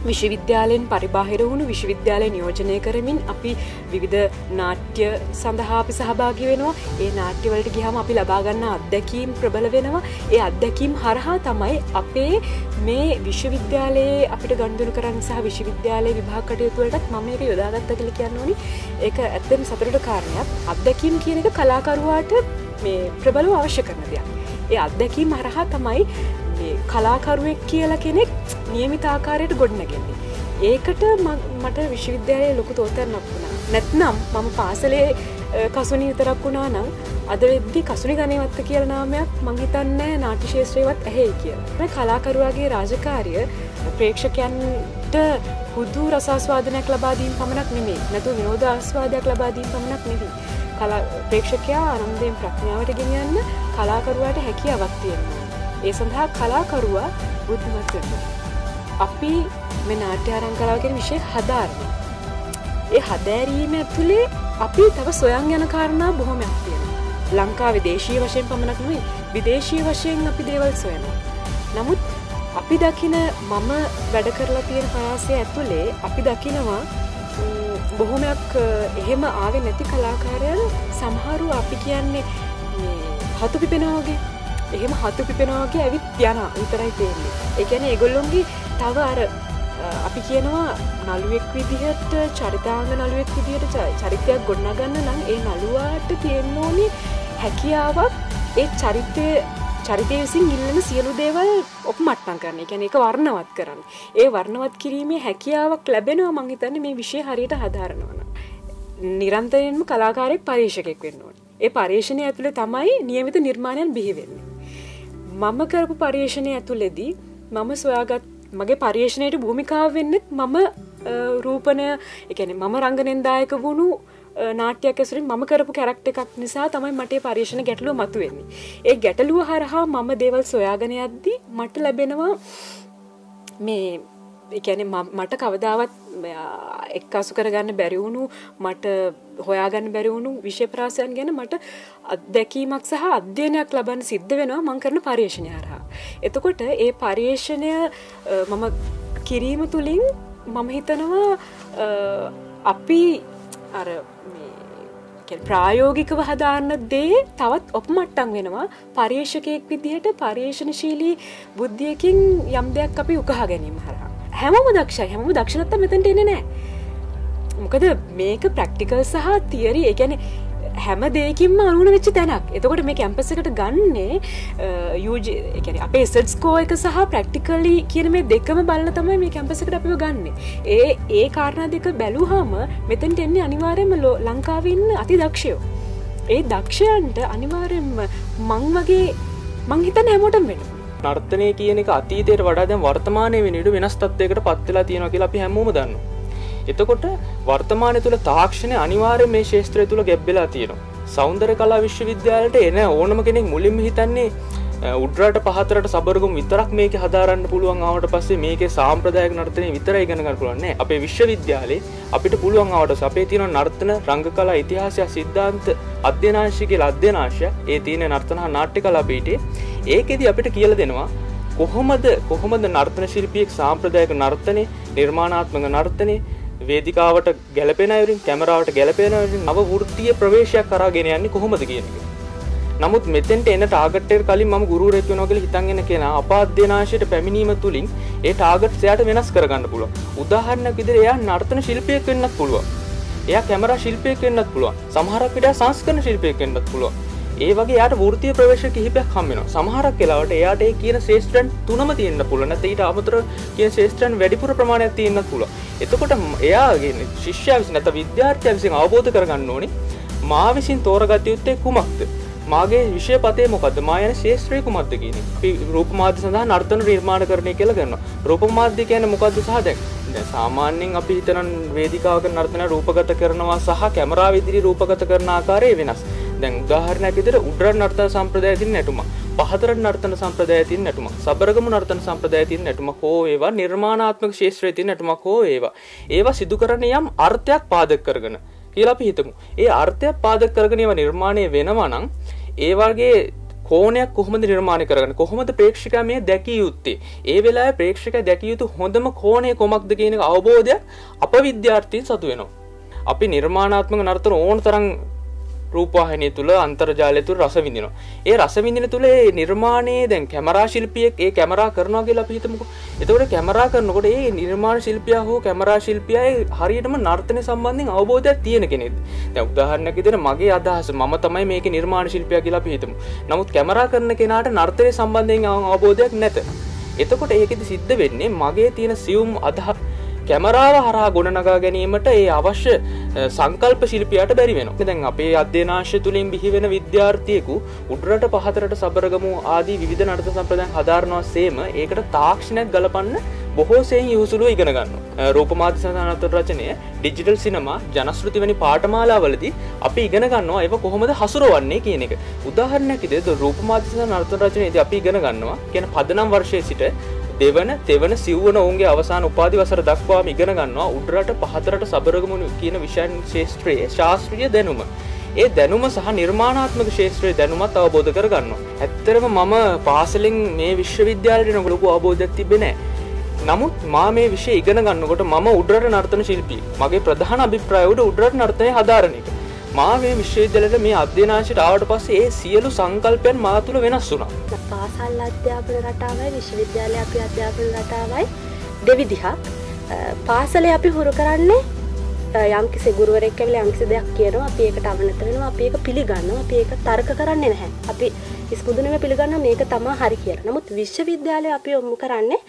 විශ්වවිද්‍යාලයෙන් පරිබාහිර වුණු විශ්වවිද්‍යාලය නියෝජනය කරමින් අපි විවිධ නාට්‍ය සඳහා අපි සහභාගි වෙනවා. ඒ නාට්‍යවලට ගිහම අපි ලබාගන්න අත්දැකීම් ප්‍රබල වෙනවා. ඒ අත්දැකීම් හරහා තමයි අපේ මේ විශ්වවිද්‍යාලයේ අපිට ගණ්දුරු කරන්න සහ විශ්වවිද්‍යාලය විභාකටයුතුවලටත් මම එක යොදාගත්ත කළ කියන්න ඕනි. ඒක ඇත්තම සතුරට කාරණයක්. අත්දැකීම් කියන එක කලාකරුවාට මේ ප්‍රබලව අවශ්‍ය කරන දෙයක්. ඒ අත්දැකීම් හරහා තමයි කලාකරුවෙක් කියලා කෙනෙක් නියමිත ආකාරයට ගොඩනගෙන්නේ. ඒකට මට විශ්වවිද්‍යාලය ලොකු තෝතරන්නක් වුණා. නැත්නම් මම පාසලේ කසුනි විතරක් වුණා නම් අද වෙද්දි කසුනි ගනයවත්ත කියල නාමයක් මංහිතන්න නාටි ශේත්‍රයවත් ඇහේ කියලා. කලාකරුවාගේ රාජකාරිය ප්‍රේක්ෂකයන්ට හුදු රසස්වාදනයක් ලබාදීම් පමණක් නෙමේ නැතු විනෝද ආස්වාදයක් ලබාදීම් පමණක් නෙවී. කලා ප්‍රේක්ෂකයා අනන්දයෙන් ප්‍රඥාවට ගෙනියන්න කලාකරුවාට හැකියාවක් තියෙනවා. ඒ සඳහා කලාකරුවා බුද්ධමත් වෙන්න. අපි මේ නාට්‍ය ආරංකලාවගෙන විෂය හදාරන්න. ඒ හදෑරීම ඇතුළේ අපි තව සොයන් යන කාරණා බොහොමයක් තියෙන. ලංකා විදේශී වශයෙන් පමණක් නොයි විදේශී වශයෙන් අපි දේවල් සොයනවා. නමුත් අපි දකින මම වැඩ කරලා තියෙන පරාසය ඇතුළේ අපි දකිනවා බොහොමයක් එහෙම ආවෙ නැති කලාකාරයන් සමහරු අපි කියන්නේ හතු පිපෙනවාගේ එහෙම හතු පිපෙනවාගේ ඇවිත් යන විතරයි තියෙන්නේ එකැන ඒගොල්ලොන්ගේ තව අර අපි කියනවා නළුවෙක් විදිහට චරිතාංග නළුවෙක් විදිහට චරිතයක් ගොඩනගන්න නම් ඒ නළුවාට තියෙන්න ඕනි හැකියාවක්. ඒ චරිතය චරිතය විසින් ඉල්ලන සියලු දේවල් ඔප මට්ටන් කරන්න එකැන එක වර්ණවත් කරන්න. ඒ වර්ණවත් කිරීමේ හැකියාවක් ලැබෙනවා මංහිතන්න මේ විෂය හරියට හදාරනවන නිරන්තරයෙන්ම කලාකාරෙක් පර්ේෂකෙක් වෙන්නවා ඒ පර්ේෂණය ඇතුළ තමයි නියමිත නිර්මාණයන් බිහිවෙන්නේ මම කරපු පර්යේෂණය ඇතුලෙදී මම සොයාගත් මගේ පර්යේෂණයට භූමිකාව වෙන්නෙත් මම රූපණය එකන මම රංගනෙන්දායක වුණු නාට්‍යයක් ඇසුරින් මම කරපු කැරක්ට එකක් නිසා තමයි මටේ පර්ේෂණ ගැටලුව මතුවෙන්නේ. ඒ ගැටලුව හරහා මම දේවල් සොයාගෙන යද්දි මට ලැබෙනවා මේ එකැන මට කවදාවත් එක් අසු කරගන්න බැරිවුණු මට හොයාගන්න බැරිවුණු විශ්ෂප්‍රාසයන් ගැන මට අත්දැකීමක් සහ අධ්‍යයනයක් ලබන්න සිද්ධ වෙනවා මං කරන පර්යේෂණය හරහා. එතකොට ඒ පර්යේෂණය මම කිරීම තුළින් මම හිතනවා අපි අර ප්‍රායෝගිකව හදාන්න දේ තවත් ඔප මට්ටන් වෙනවා පර්යේෂකයෙක් විදිහට පර්යේෂණශීලී බුද්ධියකින් යම් දෙයක් අපි උකහා ගැනීම හරහා. හැමම දක්ෂයි හැම දක්ෂණත්ත මෙතැට එන නෑ මොකද මේක ප්‍රක්ටිකල් සහ තියරි ඒගැන හැම දෙකින්ම අනුන වෙච්ච තැනක්. එතකොට මේ කැම්පසකට ගන්නේ යජ අපේ සටස්කෝ එක සහ ප්‍රක්ටිකලි කියන මේ දෙකම බලන්න තමයි මේ කැම්පසකට අපිව ගන්න. ඒ ඒ කාරණ දෙක බැලූහාම මෙතැන්ට එන්නේ අනිවාරයම ලෝ ලංකාවන්න අති දක්ෂයෝ. ඒ දක්ෂයන්ට අනිවාරෙන්ම මං වගේ මංහිතන හැමෝටම් වෙනවා. නර්තනය කියන එක අතීතයට වඩා දැන් වර්තමානය වෙනට වෙනස් තත්වයකට පත්වෙලා තියෙනවා කියලා අපි හැමෝම දන්න. එතකොට වර්තමානය තුළ තාක්ෂණය අනිවාර්ය මේ ශේත්‍රය තුළ ගැබ්බෙලා තියෙනවා. සෞන්දර කලා විශ්වවිද්‍යාලට එන ඕනම කෙනෙක් මුලින්ම හිතන්නේ උඩරට පහතරට සබරගුම් විතරක් මේක හදාරන්න පුළුවන් ආවට පස්සේ මේක සාම්ප්‍රදායක නර්තනය විතර ඉගෙන ගන්න පුළුවන්නේ අපේ විශ්වවිද්‍යාලේ අපිට පුළුවන් ආවට අපේ තියෙන නර්තන රංග කලා ඉතිහාසය සිද්ධාන්ත අධ්‍යනාශිකල අධ්‍යනාශය ඒ තියෙන නර්තන නාට්‍ය කලා පීටේ ඒකෙදි අපිට කියල දෙනවා කොහොමද කොහොමද නර්තන ශිල්පියෙක් සාම්ප්‍රදායක නර්තනය නිර්මාණාත්මක නර්තනය වේදිකාවට ගැලපෙනවරින් කැමරාවට ගැලපෙනවරින් නව වෘතිය ප්‍රවේශයක් කරගෙන යන්නේ කොහොමද කියනක නමුත් මෙතෙන්ට එන ටාගට්ටර් කලින් ම ගුරුරෙක් නොකල හිතන්ගෙන කියෙන අපාධ්‍යනාශයට පැමිණීම තුළින් ඒ ටාගට් සයට වෙනස් කරගන්න පුළුව උදාහරණ විදිර එයා නර්තන ශිල්පයක් වෙන්නත් පුළුව එයා කැමර ශිල්පයක් වෙන්නත් පුළුව සමහරක්කට සංස්කන ශිල්පයක් වෙන්නත් පුළුව ඒ වගේ යට වෘතිය ප්‍රවේශ කිහිපයක් හම්මෙන සමහරක් කියලාවට එයාට ඒ කියන ශේෂ්ත්‍රන් තුනම තියන්න පුලන ඊට අමතර කිය ශේෂ්ත්‍රන් වැඩිපුර ප්‍රමාණයක් තියන්න පුල එතකොට එයාගේ ශිෂ්‍ය විසි නැත විද්‍යාර්ථය විසින් අවබෝධ කරගන්න ඕනි මා විසින් තෝරගත යුත්තේ කුමක්ද? මාගේ විෂය පතේ මොකද මායන ශේත්‍රය කුමක්ද කියන රූප මාධ්‍ය සඳහා නර්තන නිර්මාණ කරණය කියල ගන්න රූප මාධ්‍ය කියන මොකක්ද සහදැක් සාමාන්‍යෙන් අපි හිතනන් වේදිකාවක නර්තන රූපගත කරනවා සහ කැමරා විදිරි රූපගත කරන ආකාරය වෙනස්. දැන් උදාහරණයක් විදිහට උඩර නර්තන සම්ප්‍රදායතින් නැටුම පහතර නර්තන සම්ප්‍රදායතින් නැටුම සබරගම නර්තන සම්ප්‍රදායතින් නැටුම හෝ ඒවා නිර්මාණාත්මක ශේත්‍රයතින් නැටුමක් හෝ ඒවා. ඒවා සිදු කරන යම් අර්ථයක් පාදක කරගෙන කියලා අපි හිතමු. ඒ අර්ථයක් පාදක කරගෙන ඒවා නිර්මාණය වෙනවා නම් ඒ වගේ කෝනයක් කොහොමද නිර්මාණය කරගන්න? කොහොමද ප්‍රේක්ෂක මේ දැකිය යුත්තේ? ඒ වෙලා ප්‍රේක්ෂක දැකිය යුතු හොඳම කෝනය කොමක්ද කියන අවබෝධය අප විද්‍යාර්ථීන් සතු වෙනවා. අපි නිර්මාණාත්මක නර්තන ඕන තරම් රූපවාහිනය තුළ අන්තර්ජාලය තුළ රස විඳිනවා. ඒ රස විඳින තුළ ඒ නිර්මාණයේ දැන් කැමරා ශිල්පියෙක් ඒ කැමරා කරනවා කියලා අපි හිතමුකෝ. එතකොට කැමරා කරනකොට ඒ නිර්මාණ ශිල්පියා හෝ කැමරා ශිල්පියයි හරියටම නර්තනය සම්බන්ධයෙන් අවබෝධයක් තියෙන කෙනෙක්. දැන් උදාහරණයක් විදිහට මගේ අදහස මම තමයි මේකේ නිර්මාණ ශිල්පියා කියලා අපි හිතමු. නමුත් කැමරා කරන කෙනාට නර්තනය සම්බන්ධයෙන් අවබෝධයක් නැත. එතකොට ඒකෙදි සිද්ධ වෙන්නේ මගේ තියෙන සියුම් අදහස් කැමරාව හරහා ගොඩනගා ගැනීමට ඒ අවශ්‍ය සංකල්ප ශිල්පියට බැරි වෙන දැන් අපේ අධ්‍යනාශය තුළින් බිහිවෙන විද්‍යාර්ථයකු උඩරට පහතරට සබරගමු ආදී විධ නර්ත සම්ප්‍රදයන් හදාරනවා සේම ඒකට තාක්ෂණයක් ගලපන්න බොහෝසයෙන් යුසුලු ඉගෙන ගන්න රූපමාධ සඳනත රචනය ඩිජිටල් සිනමා ජනස්ෘති වැනි පාටමාලාවලදී අපි ඉගෙන ගන්නවා එව කොහොමද හසුරුවන්නේ කියන එක. උදාහරණයකිද රූපමාධ නර්ත රචනයද අපි ඉගෙන ගන්නවා. කියන පදනම් වර්ෂය සිට දෙවන තෙවන සිව්වන ඔවුන්ගේ අවසාන උපාදි වසර දක්වාම ඉගෙන ගන්නවා උඩරට පහතරට සබරගමුණු කියන විෂයන් ශේෂත්‍රයේ ශාස්ත්‍රිය දැනුම. ඒ දැනුම සහ නිර්මාණාත්මක ශේත්‍රය දැනුමත් අවබෝධ කරගන්න. ඇත්තරම මම පාසලින් මේ විශ්වවිද්‍යාලයට නොකලකු අවබෝධයක් තිබෙනෑ. නමුත් මා මේ විෂය ඉගෙන ගන්නකොට මම උඩරට නර්තන ශිල්පී මගේ ප්‍රධාන අභිප්‍රයෝඩ උඩරට නර්තය හදාරණක. මා මේ විශ්වවිද්‍යලට මේ අධ්‍යනාශයට ආවට පස්සේ ඒ සියලු සංකල්පයන් මා තුළ වෙනස් වුණා. පාසල් අධ්‍යාපන රටාවයි විශ්වවිද්‍යාලය අපි අධ්‍යාපන රටාවයි දෙවිදිහක්. පාසලේ අපි හුරු කරන්නේ යම්කි සෙගුරුවරෙක් ඇවිල යම්කිසි දෙයක් කියනවා අපි ඒකට අවනත වෙනවා අපි ඒක පිළිගන්නවා අපි ඒක තර්ක කරන්නේ නැහැ. අපි ඉස්මුදුනම පිළිගන්න මේක තමා හරි කියලා. නමුත් විශ්වවිද්‍යාලය අපි ඔම්මු කරන්නේ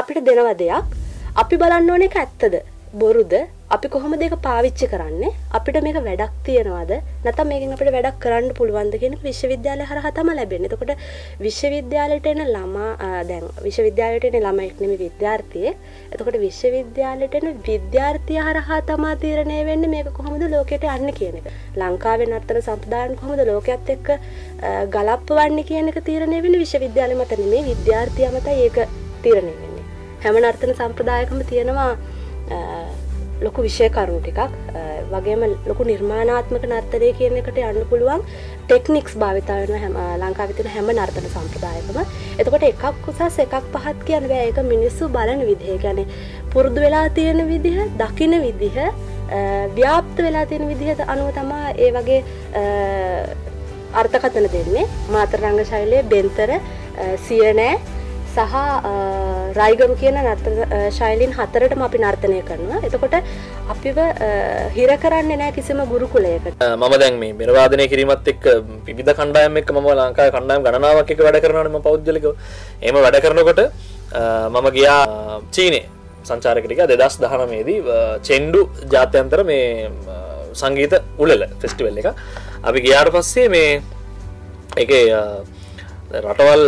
අපිට දෙනව දෙයක්. අපි බලන්න ඕන එක ඇත්තද බොරුද අපි කොහොම දෙක පාවිච්චි කරන්නේ අපිට මේක වැඩක් තියෙනවාද නැත්නම් මේකෙන් අපිට වැඩක් කරන්න පුළුවන්ද කියන විශ්වවිද්‍යාලය හරහා තමයි ලැබෙන්නේ. එතකොට විශ්වවිද්‍යාලයට එන ළමා දැන් විශ්වවිද්‍යාලයට එන ළමයෙක් නෙමෙයි විද්‍යාර්ථියෙක්. එතකොට විශ්වවිද්‍යාලයට එන විද්‍යාර්ථිය හරහා තමයි තීරණය වෙන්නේ මේක කොහොමද ලෝකයට යන්නේ කියන එක. ලංකාවේ නර්තන සම්ප්‍රදායන් කොහොමද ලෝකයේත් එක්ක ගලප්පවන්නේ කියන එක තීරණය වෙන්නේ විශ්වවිද්‍යාලය මත නෙමෙයි විද්‍යාර්ථියා මතයි ඒක තීරණය වෙන්නේ. හැම නර්තන සම්ප්‍රදායකම තියෙනවා ලොකු විෂය කරුණු ටිකක් වගේම ලොකු නිර්මාණාත්මක නර්තනය කියන එකට යන්න පුළුවන් ටෙක්නික්ස් භාවිතාවන හැම ලංකාවිතින හැම නර්තන සම්ප්‍රදායකම. එතකොට එකක් උසස් එකක් පහත් කියන්න බෑ. එක මිනිස්සු බලන විදිහ. ගැන පුරුදු වෙලා තියෙන විදිහ දකින විදිහ ව්‍යාප්ත වෙලා තියෙන විදිහට අනුව තමා ඒ වගේ අර්ථකතන දෙන්නේ. මාතරරංග ශෛලය බෙන්තර සියනෑ සහ රයිගරු කියන නර්ත ශෛලින් හතරටම අපි නර්තනය කරනවා. එතකොට අපිව හිර කරන්න නෑ කිසිම ගුරුකුලයකට මම දැන් මේ මෙරවාදනය කිරීමත් එක් පිවිධ කණ්ඩායම එක් ම ලංකායි කණ්ඩායම් ගණනාවක් එක වැඩ කරනම පෞද්ගලික එම වැඩ කරනකොට මම ගියා චීනේ සංචාරකටික දෙදස් දහනමේදී චෙන්ඩු ජාත්‍යන්තර මේ සංගීත උලල ෆෙස්ටිවල් එක. අපි ගියාට පස්සේ මේ එක රටවල්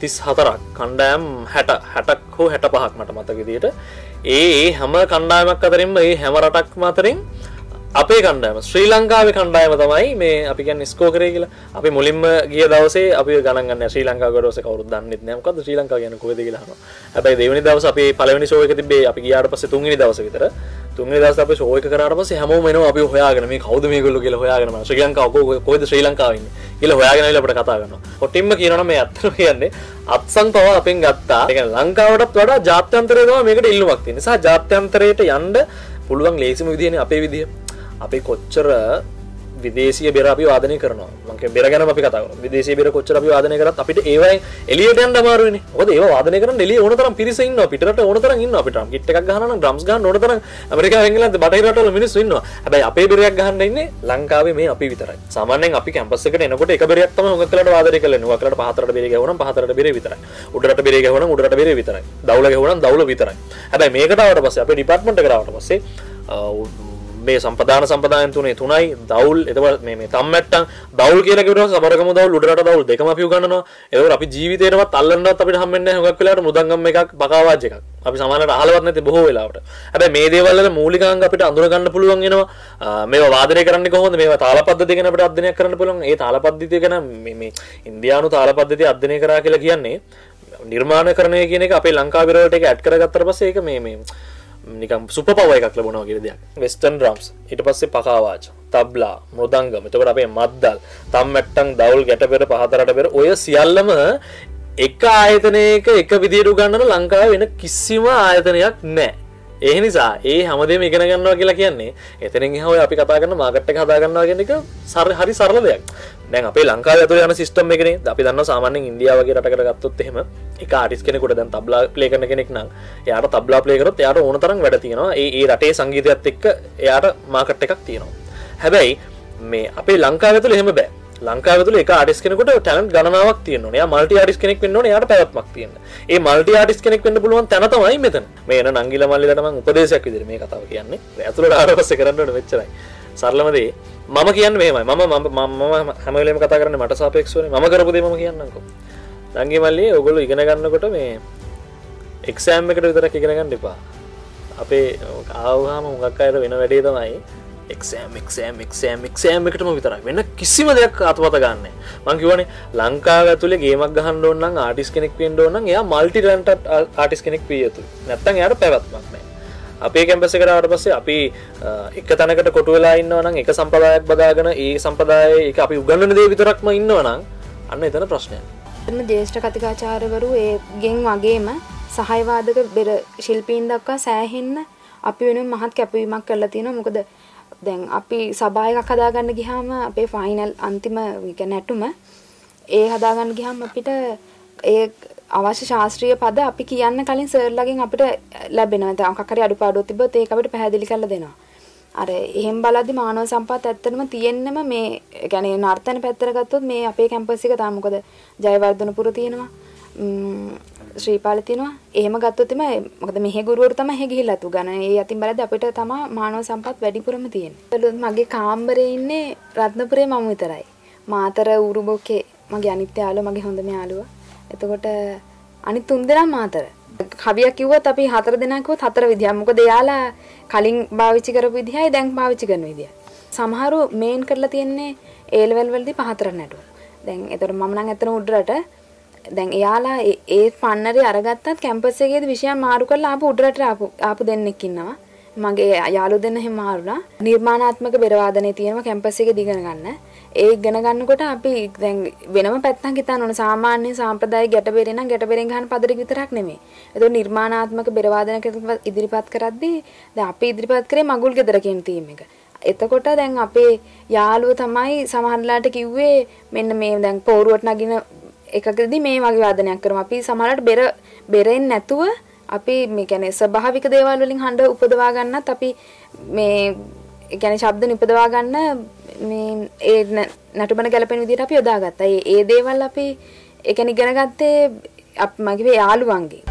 තිස් හතරක් කණ්ඩෑම් හැට හැටක් හෝ හැට පහක් මට මත විදියට. ඒ ඒ හැම කණ්ඩායමක් අතරින්ම ඒ හැම රටක් මතරින් අපේ කණ්ඩායම ශ්‍රී ලංකාවේ කණ්ඩායම තමයි මේ අපි කියන්නේ ස්කෝ කරේ කියලා. අපි මුලින්ම ගිය දවසේ අපි ගණන් ගන්න ශ්‍රී ලංකාව ගොඩවසේ කවුරුත් දන්නෙත් නෑ මොකද්ද ශ්‍රී ලංකාව කියන්නේ කොහෙද කියලා අහනවා. හැබැයි දෙවෙනි දවසේ අපි පළවෙනි ෂෝ එක තිබ්බේ අපි ගියාට පස්සේ තුන්වෙනි දවසේ විතර. තුන්වෙනි දවසේ අපි ෂෝ එක කරාට පස්සේ හැමෝම එනවා අපි හොයාගෙන මේ කවුද මේගොල්ලෝ කියලා හොයාගෙන මම ශ්‍රී ලංකාව කොහෙද ශ්‍රී ලංකාව ඉන්නේ කියලා හොයාගෙන ආවිලා අපිට කතා කරනවා. කොටින්ම කියනවා මේ ඇත්තම කියන්නේ අත්සන් පව අපෙන් ගත්තා. ඒ කියන්නේ ලංකාවටත් වඩා ජාත්‍යන්තරය තමයි මේකට ඉල්ලුමක් තියෙන්නේ. සහ ජාත්‍යන්තරයට යන්න පුළුවන් ලේසිම විදිහනේ අපේ විදිහ. අපි කොච්චර විදේශය බෙර අපි වාදනය කරනවා. මක බෙර ගැන අපි කතාව විදේශ බෙර කොච්චර අපි වාදනය කරත් අපිට ඒවයි එලියට යන්න අමාරුවනේ ඔබ ඒ වාදනය කරන එළිය ඕන තරම් පිරිස ඉන්නවා. පිටරට ඕන තරම් ඉන්නවා. අපිට කිට් එකක් ගහනවා නම් ඩ්‍රම්ස් ගන්න ඕන තරම් ඇමරිකාව එංගලන්ත බටහිර රටවල මිනිස්සු ඉන්නවා. හැබැයි අපේ බෙරයක් ගහන්න ඉන්නේ ලංකාවේ මේ අපි විතරයි. සාමාන්‍යයෙන් අපි කැම්පස් එකට එනකොට එක බෙරයක් තමයි හුඟක් වෙලාවට වාදනය කරන්නේ හුඟක් වෙලාවට පහතරට බෙරේ ගහුවනම් පහතරට බෙරේ විතරයි. උඩරට බෙරේ ගහුවනම් උඩරට බෙරේ විතරයි. දවුල ගහුවනම් දවුල විතරයි. හැබැයි මේකට ආවට පස්සේ අපේ ඩිපාර්ට්මන්ට් එකට ආවට පස්සේ මේ සම්පදාන සම්පදායන් තුනේ තුනයි. දවුල් එතකොට මේ මේ තම්මැට්ටන් දවුල් කියලා කිව්වොත් සබරකම දවුල් උඩරට දවුල් දෙකම අපි උගන්වනවා. ඒකෝර අපි ජීවිතේටවත් අල්ලන්නවත් අපිට හම්බෙන්නේ නැහැ හුඟක් වෙලාවට මුදංගම් එකක් බකාවාජ් එකක්. අපි සමානට අහලවත් නැති බොහෝ වෙලාවට. හැබැයි මේ දේවල් වල මූලිකාංග අපිට අඳුර ගන්න පුළුවන් වෙනවා. මේවා වාදනය කරන්නේ කොහොමද? මේවා තාල පද්ධතිය ගැන අපිට අධ්‍යයනය කරන්න පුළුවන්. ඒ තාල පද්ධතිය ගැන මේ මේ ඉන්දියානු තාල පද්ධතිය අධ්‍යයනය කරා කියලා කියන්නේ නිර්මාණකරණය කියන එක අපේ ලංකාවේ වලට ඒක ඇඩ් කරගත්තට පස්සේ ඒක මේ මේ නිකම් සුප පව එකක් ලබනවා කිය දෙයක්. වෙස්ටන් රම්ස් ඉට පස්සේ පකාවාච තබ්ලා මුදංගම එතකට අපේ මද්දල් තම්මැට්ටන් දවල් ගැටපෙර පහතරට පෙර ඔය සියල්ලම එක ආයතනයක එක විදිරු ගන්නන ලංකාව වෙන කිසිම ආයතනයක් නෑ. ඒ නිසා ඒ හැමදේම ඉගෙන ගන්නවා කියලා කියන්නේ එතනින් හොය අපි කතා කරන මාකට් එක හදා ගන්නවා කියන එක සර හරි සරල දෙයක්. දැන් අපේ ලංකාවේ ඇතුළේ යන සිස්ටම් එකනේ අපි දන්නවා සාමාන්‍යයෙන් ඉන්දියාව වගේ රටකට ගත්තොත් එහෙම එක ආටිස් කෙනෙකුට දැන් තබ්ලා ප්ලේ කරන කෙනෙක් නම් එයාට තබ්ලා ප්ලේ කරොත් එයාට ඕන තරම් වැඩ තියෙනවා. ඒ ඒ රටේ සංගීතයත් එක්ක එයාට මාකට් එකක් තියෙනවා. හැබැයි මේ අපේ ලංකාව ඇතුළේ එහෙම බෑ. ලංකාව තුළ එක ආටිස් කෙනෙකුට ටැලන්ට් ගණනාවක් තියෙනවා. එයා මල්ටි ආටිස් කෙනෙක් වෙන්න ඕනේ. එයාට පැවැත්මක් තියෙන්න. ඒ මල්ටි ආටිස් කෙනෙක් වෙන්න පුළුවන් තැන තමයි මෙතන. මේ එන නංගිල මල්ලිලට මම උපදේශයක් විදිහට මේ කතාව කියන්නේ. ඇතුළට ආවට පස්සේ කරන්න ඕනේ මෙච්චරයි. සරලම දේ. මම කියන්න මේමයි මම මම හැමලේම කතා කරන්න මට සාපෙක්ෂවනේ මම කරපු දේ මම කියන්නකෝ. නංගි මල්ලි ඔයගොල්ලෝ ඉගෙන ගන්නකොට මේ එක්සෑම් එකට විතරක් ඉගෙන ගන්න එපා. අපේ ආවහම හුඟක් අයට වෙන වැඩේ තමයි එක්ෂෑම් එක්ෂෑම් එක්ෂෑම් එක්ෂෑම් එකටම විතරක්. වෙන්න කිසිම දෙයක් අතපත ගන්න මංකිවන ලංකාව ඇතුලේ ගේමක් ගහන්න ඕන්න ආටිස් කෙනෙක් වෙන්ඩ ඕන්න එයා මල්ටි රන්ට ආටිස් කෙනෙක් විය යුතු නැත්තන් යට පැවත්මක් නෑ. අපේ කැම්පස කරට පස්සේ අපි එක තැනකට කොටු වෙලා ඉන්නවනම් එක සම්පදායක් බදාගෙන ඒ සම්පදාය එක අපි උගන්නන දේ විතරක්ම ඉන්නවනම් අන්න එතන ප්‍රශ්නය එම ජේෂ්ඨ කතිකාචාරවරු ඒ ගෙන් වගේම සහයවාදක බෙර ශිල්පීන් දක්වා සෑහෙන්න අපි වෙන මහත් කැපවීමක් කරලා තියෙනවා. මොකද දැන් අපි සභායකක් හදාගන්න ගියාම අපේ ෆයිනල් අන්තිම නැටුම ඒ හදාගන්න ගියාම අපිට ඒ අවශ්‍ය ශාස්ත්‍රීය පද අපි කියන්න කලින් සර්ලගෙන් අපිට ලැබෙනවා. දැන් මොකක් හරි අඩුපාඩුවක් තිබ්බොත් ඒක අපිට පැහැදිලි කරලා දෙනවා. අර එහෙම බලද්දි මානව සම්පත් ඇත්තටම තියෙන්නම මේ يعني නර්තන පැත්තට ගත්තොත් මේ අපේ කැම්පස් එක තමයි මොකද ජයවර්ධනපුර තියෙනවා. ශ්‍රීපාල තියෙනවා. එහෙම ගත්තොත් එම මොකද මෙහි ගුරුවරු තමයි එහෙ ගිහිල්ලා තු ගන්න. ඒ අතින් බලද්දි අපිට තමයි මානව සම්පත් වැඩිපුරම තියෙන්නේ. මගේ කාමරේ ඉන්නේ රත්නපුරේ මම විතරයි. මාතර උරුබොකේ මගේ අනිත් යාළුවා මගේ හොඳම යාළුවා. එතකොට අනිත් තුන් දෙනා මාතර. කවියක් කිව්වොත් අපි හතර දෙනා කිව්වොත් හතර විදියක්. මොකද එයාලා කලින් පාවිච්චි කරපු විදිහයි දැන් පාවිච්චි කරන විදිය. සමහරු මේන් කරලා තියෙන්නේ ඒ ලෙවල් වලදී පහතර නටුව. දැන් එතකොට මම නම් ඇත්තන උඩරට දැන් එයාලා ඒ පන්නරේ අරගත්තත් කැම්පස් එකේදී විෂයන් මාරු කරලා ආපු උඩරට ආපු ආපු දෙන්නෙක් ඉන්නවා. මගේ යාළු දෙන්න එහෙම මාරුණා. නිර්මාණාත්මක බෙරවාදනේ තියෙනවා කැම්පස් එකේ දිගන ගන්න. ඒ ඉගෙන ගන්නකොට අපි දැන් වෙනම පැත්තක් හිතන්න ඕන. සාමාන්‍ය සාම්ප්‍රදායික ගැටබෙරේ නම් ගැටබෙරෙන් ගන්න පදරි විතරක් නෙමෙයි. ඒක නිර්මාණාත්මක බෙරවාදනක ඉදිරිපත් කරද්දී දැන් අපි ඉදිරිපත් කරේ මගුල් ගෙදර කියන තීම් එක. එතකොට දැන් අපේ යාළුව තමයි සමහරලාට කිව්වේ මෙන්න මේ දැන් පෝරුවට නගින එකකදී මේ වගේ වාදනයක් කරමු. අපි සමහරවිට බෙර බෙරෙන් නැතුව අපි මේ කියන්නේ ස්වභාවික දේවල් වලින් හඬ උපදවා ගන්නත් අපි මේ කියන්නේ ශබ්ද නිපදවා ගන්න මේ ඒ නටුබන ගැලපෙන විදිහට අපි යොදාගත්තා. ඒ ඒ දේවල් අපි ඒ කියන්නේ ඉගෙන ගත්තේ මගේ යාළුවන්ගේ.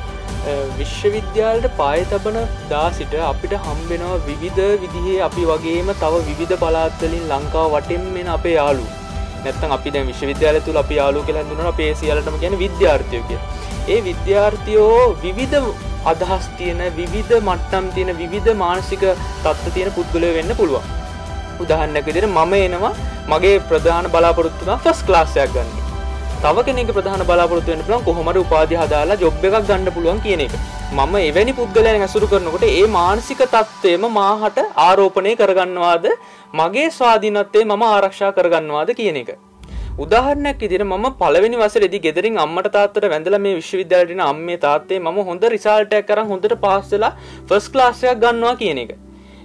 විශ්වවිද්‍යාලට පාය තබන දා සිට අපිට හම්බෙනවා විවිධ විදිහේ අපි වගේම තව විවිධ පලාත්වලින් ලංකාව වටෙන් මෙෙන අපේ යාලු නැත්තන් අපි දැ විශ්වවිද්‍යාල තුළ අපි යාලු කියලා දුන අපේ සියලටම ගැන විද්‍යාර්ථයෝ කිය ඒ විද්‍යාර්ථයෝ විවිධ අදහස් තියෙන විවිධ මට්ටම් තියෙන විවිධ මානසික තත්ත්ව තියෙන පුද්ගලය වෙන්න පුළුවන් උදාහරණයක් විදිහට මම එනවා මගේ ප්‍රධාන බලාපොරොත්තුව ෆස් ක්ලාස්යක් ගන්න. තව කෙනෙක් ප්‍රධාන බලාපොරොත්තු වෙන්න පුළුවන් කොහොම හරි උපාධිය හදාලා ජොබ් එකක් ගන්න පුළුවන් කියන එක. මම එවැනි පුද්ගලයන් ඇසුරු කරනකොට ඒ මානසික තත්ත්වයම මාහට ආරෝපණය කරගන්නවාද මගේ ස්වාධීනත්වය මම ආරක්ෂා කරගන්නවාද කියන එක. උදාහරණයක් විදිහට මම පළවෙනි වසරේදී ගෙදරින් අම්මට තාත්තට වැඳලා මේ විශ්වවිද්‍යාලයට එන අම්මේ තාත්තේ මම හොඳ රිසල්ට් එකක් අරන් හොඳට පාස් වෙලා ෆස්ට් ක්ලාස් එකක් ගන්නවා කියන එක.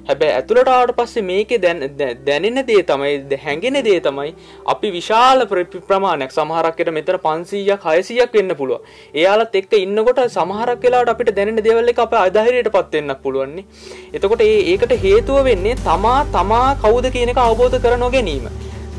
හැබැයි ඇතුළට ආවට පස්සේ මේකේ දැනෙන දේ තමයි හැඟෙන දේ තමයි අපි විශාල ප්‍රමාණයක් සමහරක්කට මෙතන 500ක් 600ක් වෙන්න පුළුවන්. එයාලත් එක්ක ඉන්නකොට සමහරක් වෙලාවට අපිට දැනෙන දේවල් එක අපේ අධෛර්යයටපත් වෙන්නත් පුළුවන් නේ. එතකොට ඒකට හේතුව වෙන්නේ තමා තමා කවුද කියන එක අවබෝධ කරගන්න ගැනීම.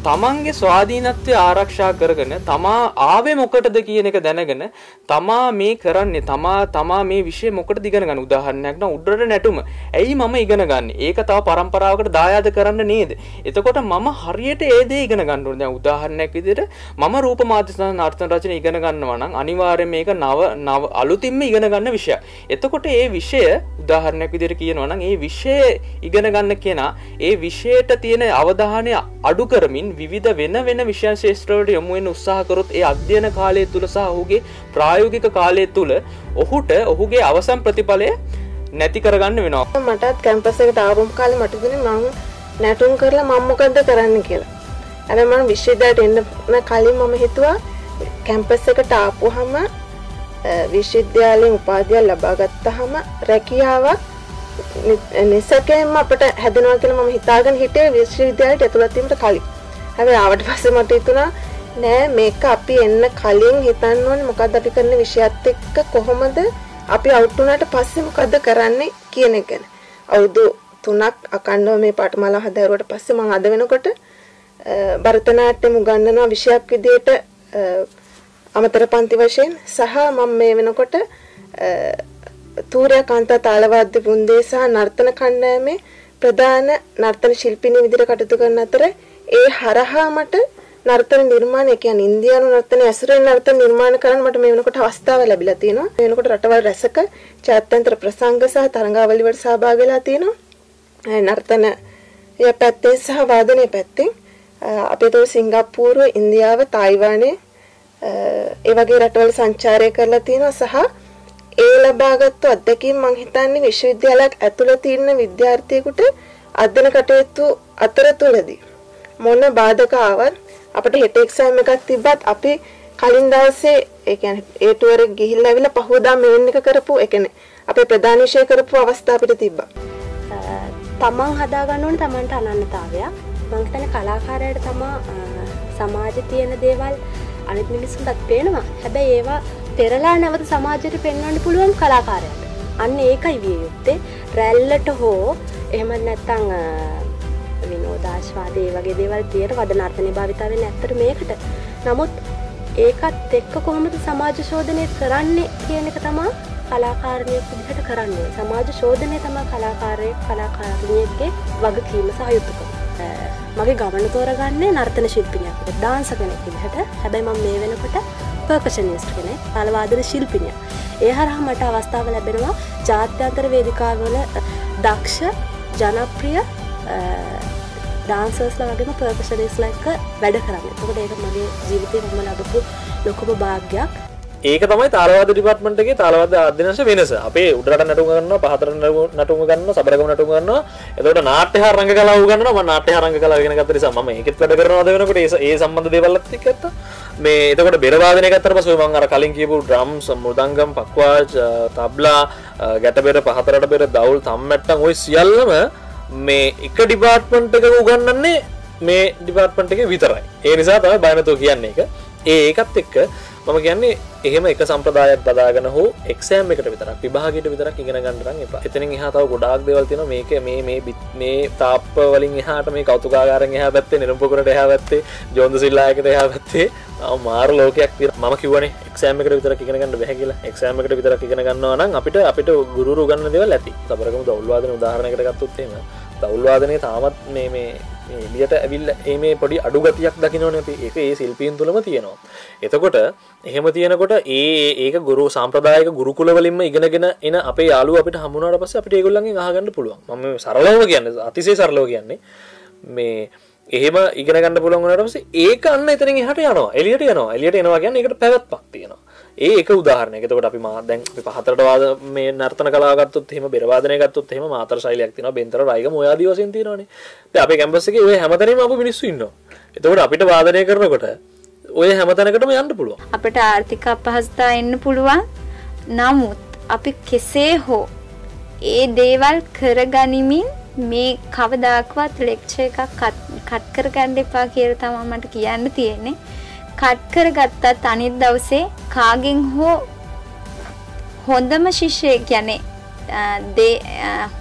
තමන්ගේ ස්වාධීනත්වය ආරක්ෂා කරගෙන තමා ආවේ මොකටද කියන එක දැනගෙන තමා මේ කරන්නේ තමා තමා මේ විෂය මොකටද ඉගෙන ගන්න? උදාහරණයක් නම් උඩරට නැටුම. ඇයි මම ඉගෙන ගන්න? ඒක තව පරම්පරාවකට දායාද කරන්න නේද? එතකොට මම හරියට ඒ දේ ඉගෙන ගන්න ඕනේ. දැන් උදාහරණයක් විදිහට මම රූප මාධ්‍ය සඳහන් අර්ථන රචන ඉගෙන ගන්නවා නම් අනිවාර්යයෙන් මේක නව නව අලුතින්ම ඉගෙන ගන්න විෂයක්. එතකොට ඒ විෂය උදාහරණයක් විදිහට කියනවා නම් ඒ විෂය ඉගෙන ගන්න කෙනා ඒ විෂයට තියෙන අවධානය අඩු කරමින් විවිධ වෙන වෙන විෂයන් ශේෂත්‍රවට යොමුුවෙන් උත්සාහකරොත් ඒ අධ්‍යයන කාලය තුළ සහ ඔහුගේ ප්‍රායෝගික කාලය තුළ ඔහුට ඔහුගේ අවසම් ප්‍රතිඵලය නැති කරගන්න වෙනවා. මටත් කැම්පසකට ආරම් කාල මටදන මං නැටුම් කරලා මංමොකක්ද කරන්න කියලා. ඇරමන් විශ්වවිද්‍යායට එන්න කලින් මම හිතුවා කැම්පස් එකට ආපු හම විශ්වවිද්‍යාලයෙන් උපාධයක් ලබාගත්තහම රැකියාවක් නිසකෙන්ම අපට හැදනවා කියලා මම හිතාගෙන හිටේ විශ්වවිද්‍යාලයට ඇතුළත්වීමට කලින්. හැබැයි ආවට පස්සේ මට හිතුණා නෑ මේක අපි එන්න කලින් හිතන්න ඕනේ. මොකද්ද අපි කරන විෂයත් එක්ක කොහොමද? අපි අවුට් වුණාට පස්සේ මොකද්ද කරන්නේ? කියන එක. ගැන. අවුරුදු 3ක් අකණ්ඩව මේ පාඨමාලා හදාරුවට පස්සේ මම අද වෙනකොට භරතනාට්‍යම උගන්වනවා විෂයක් විදිහට අමතර පන්ති වශයෙන්. සහ මම මේ වෙනකොට තූර්ය කාන්තා තාලවාද්‍ය වුන්දේ සහ නර්තන කණ්ඩායමේ ප්‍රධාන නර්තන ශිල්පිනී විදිහට කටයුතු කරන අතර ඒ හරහා මට නර්තන නිර්මාණය කියන්නේ ඉන්දියානු නර්තන ඇසුරෙන් නර්තන නිර්මාණ කරන්න මට මේ වෙනකොට අවස්ථාව ලැබිලා තියෙනවා. මේ වෙනකොට රටවල් රැසක ජාත්‍යන්තර ප්‍රසංග සහ තරඟාවලි වලට සහභාගී වෙලා තියෙනවා. නර්තන ය පැත්තෙන් සහ වාදනය පැත්තෙන් අපි તો සිංගප්පූරුව, ඉන්දියාව, තායිවානයේ ඒ වගේ රටවල සංචාරය කරලා තියෙනවා සහ ඒ ලබාගත්තු අත්දැකීම් මං හිතන්නේ විශ්වවිද්‍යාලයක් ඇතුළත ඉන්න විද්‍යාර්ථියෙකුට අධ්‍යයන කටයුතු අතරතුරදී මොන බාධක ආවත් අපිට හෙට එක්සෑම් එකක් තිබ්බත් අපි කලින් දවසේ ඒ කියන්නේ ඒ ටුවර් එක ගිහිල්ලා ඇවිල්ලා පහවදා මේන් එක කරපු ඒ කියන්නේ අපේ ප්‍රධාන විෂය කරපු අවස්ථා අපිට තිබ්බා. තමන් හදාගන්න ඕනේ තමන්ට අනන්‍යතාවයක්. මං හිතන්නේ කලාකාරයාට තමා සමාජයේ තියෙන දේවල් අනිත් මිනිස්සුන්ටත් පේනවා. හැබැයි ඒවා පෙරලා නැවත සමාජයට පෙන්වන්න පුළුවන් කලාකාරයාට. අන්න ඒකයි විය යුත්තේ. රැල්ලට හෝ එහෙම නැත්නම් විනෝදාශ්වාදය වගේ දේවල් තියට වද නර්තනය භාවිතාවෙන් ඇත්තට මේකට. නමුත් ඒකත් එක්ක කොහොමද සමාජ ශෝධනය කරන්නේ කියන එක තමා කලාකාරණය විදිහට කරන්නේ සමාජ ශෝධනය තමා කලාකාරය කලාකාරණයගේ වගකීම සහයුතුක මගේ ගමන තෝරගන්නේ නර්තන ශිල්පිනයක් ඩාන්ස කෙනෙක් විදිහට. හැබැයි මම මේ වෙනකොට පර්කෂනිස්ට් කෙනෙක් තලවාදන ශිල්පිනිය ඒ හරහා මට අවස්ථාව ලැබෙනවා ජාත්‍යන්තර වේදිකාවල දක්ෂ ජනප්‍රිය ඩාන්සර්ස්ල වගේම පර්පෂනිස්ල එක්ක වැඩ කරන්න. තකොට ඒක මගේ ජීවිතය මම ලබපු ලොකුම භාග්‍යයක්. ඒක තමයි තාලවාද ඩිපර්ට්මන්ට්ගේ තාලවාද අධ්‍යනශ වෙනස. අපේ උඩට නටු ගන්න පහතර නටුම ගන්න සබරගම නටු ගන්න එතට නාට්‍ය රංග කලාව ගන්න ම නාට්‍ය රංග කලාගෙන ගතර සම එකත් වැඩ කරනවාද වෙනකට? ඒ සම්බඳ දෙවල්ලත් ඇත්ත. මේ එතකට බෙරවාදන ගතර පසු මං අර කලින් කියපු ඩ්‍රම් මුදංගම් පක්වාජ් තබ්ලා ගැටබෙර පහතරට බෙර දවල් තම්මැට්ටන් ඔයි සියල්ලම මේ එක ඩිපාර්ට්මන්ට් එක උගන්නන්නේ මේ ඩිපාර්ට්මන්ට් එක විතරයි. ඒ නිසා තමයි බයනතෝ කියන්නේ එක ඒ ඒකත් එක්ක මම කියන්නේ එහෙම එක සම්ප්‍රදායක් බදාගෙන හෝ එක්සෑම් එකට විතරක් විභාගයට විතරක් ඉගෙන ගන්නරන් එපා. එතනින් එහා තව ගොඩාක් දේවල් තියෙනවා. මේක මේ මේ මේ තාප්ප වලින් එහාට මේ කෞතුකාගාරයෙන් එහා පැත්තේ නිරම්පුරට එහා පැත්තේ ජෝන්ද සිල්ලායකට එහා පැත්තේ මාර ලෝකයක් මම කිවනේ එක්ෂෑම එකට විතර ඉගෙන ගන්න බැහැ කියලා. එක්ෂෑම එකට විතර ඉගෙන ගන්නවා නම් අපිට අපිට ගුරු ගන්න දේවල් ඇති. සබරකම දවල්වාදන උදාහරණයකට ගත්තොත් එහෙම දවල්වාදනය තාමත් මේ මේ එලියට ඇවිල් ඒ පොඩි අඩුගතියක් දකිනවන එක ඒ සිල්පීන් තුළම තියෙනවා. එතකොට එහෙම තියෙනකොට ඒ ඒක ගුරු සම්ප්‍රදායක ගුරුකුලවලින්ම ඉගෙනගෙන එන අපේ යාලු අපිට හමුණට පස්ස අපිට ඒගොල්ලන්ගේ අහගන්න පුළුවන්. ම සරලව කියන්න අතිසේ සරලෝ කියන්නේ. මේ එහෙම ඉගෙන ගන්න පුළුවන් වුණාට පස්සේ ඒක අන්න එතනින් එහාට යනවා. එළියට යනවා. එළියට එනවා කියන්නේ ඒකට පැවැත්මක් තියෙනවා. ඒ එක උදාහරණයක්. එතකොට අපි මා දැන් අපි පහතරට වාද මේ නර්තන කලාව ගත්තොත් එහෙම බෙර වාදනය ගත්තොත් එහෙම මාතර ශෛලියක් තියෙනවා. බෙන්තර රයිගම ඔය ආදී වශයෙන් තියෙනවානේ. දැන් අපේ කැම්පස් එකේ ඔය හැමතැනම අපු මිනිස්සු ඉන්නවා. එතකොට අපිට වාදනය කරනකොට ඔය හැමතැනකටම යන්න පුළුවන්. අපට ආර්ථික අපහසුතා එන්න පුළුවන්. නමුත් අපි කෙසේ හෝ ඒ දේවල් කරගනිමින් මේ කවදාක්වත් ලෙක්ච එකක් කට් කර ගන්න එපා කියලා තමයි මට කියන්න තියෙන්නේ. කට් කර ගත්තත් අනිත් දවසේ කාගෙන් හෝ හොඳම ශිෂ්‍යයෙක් කියන්නේ දේ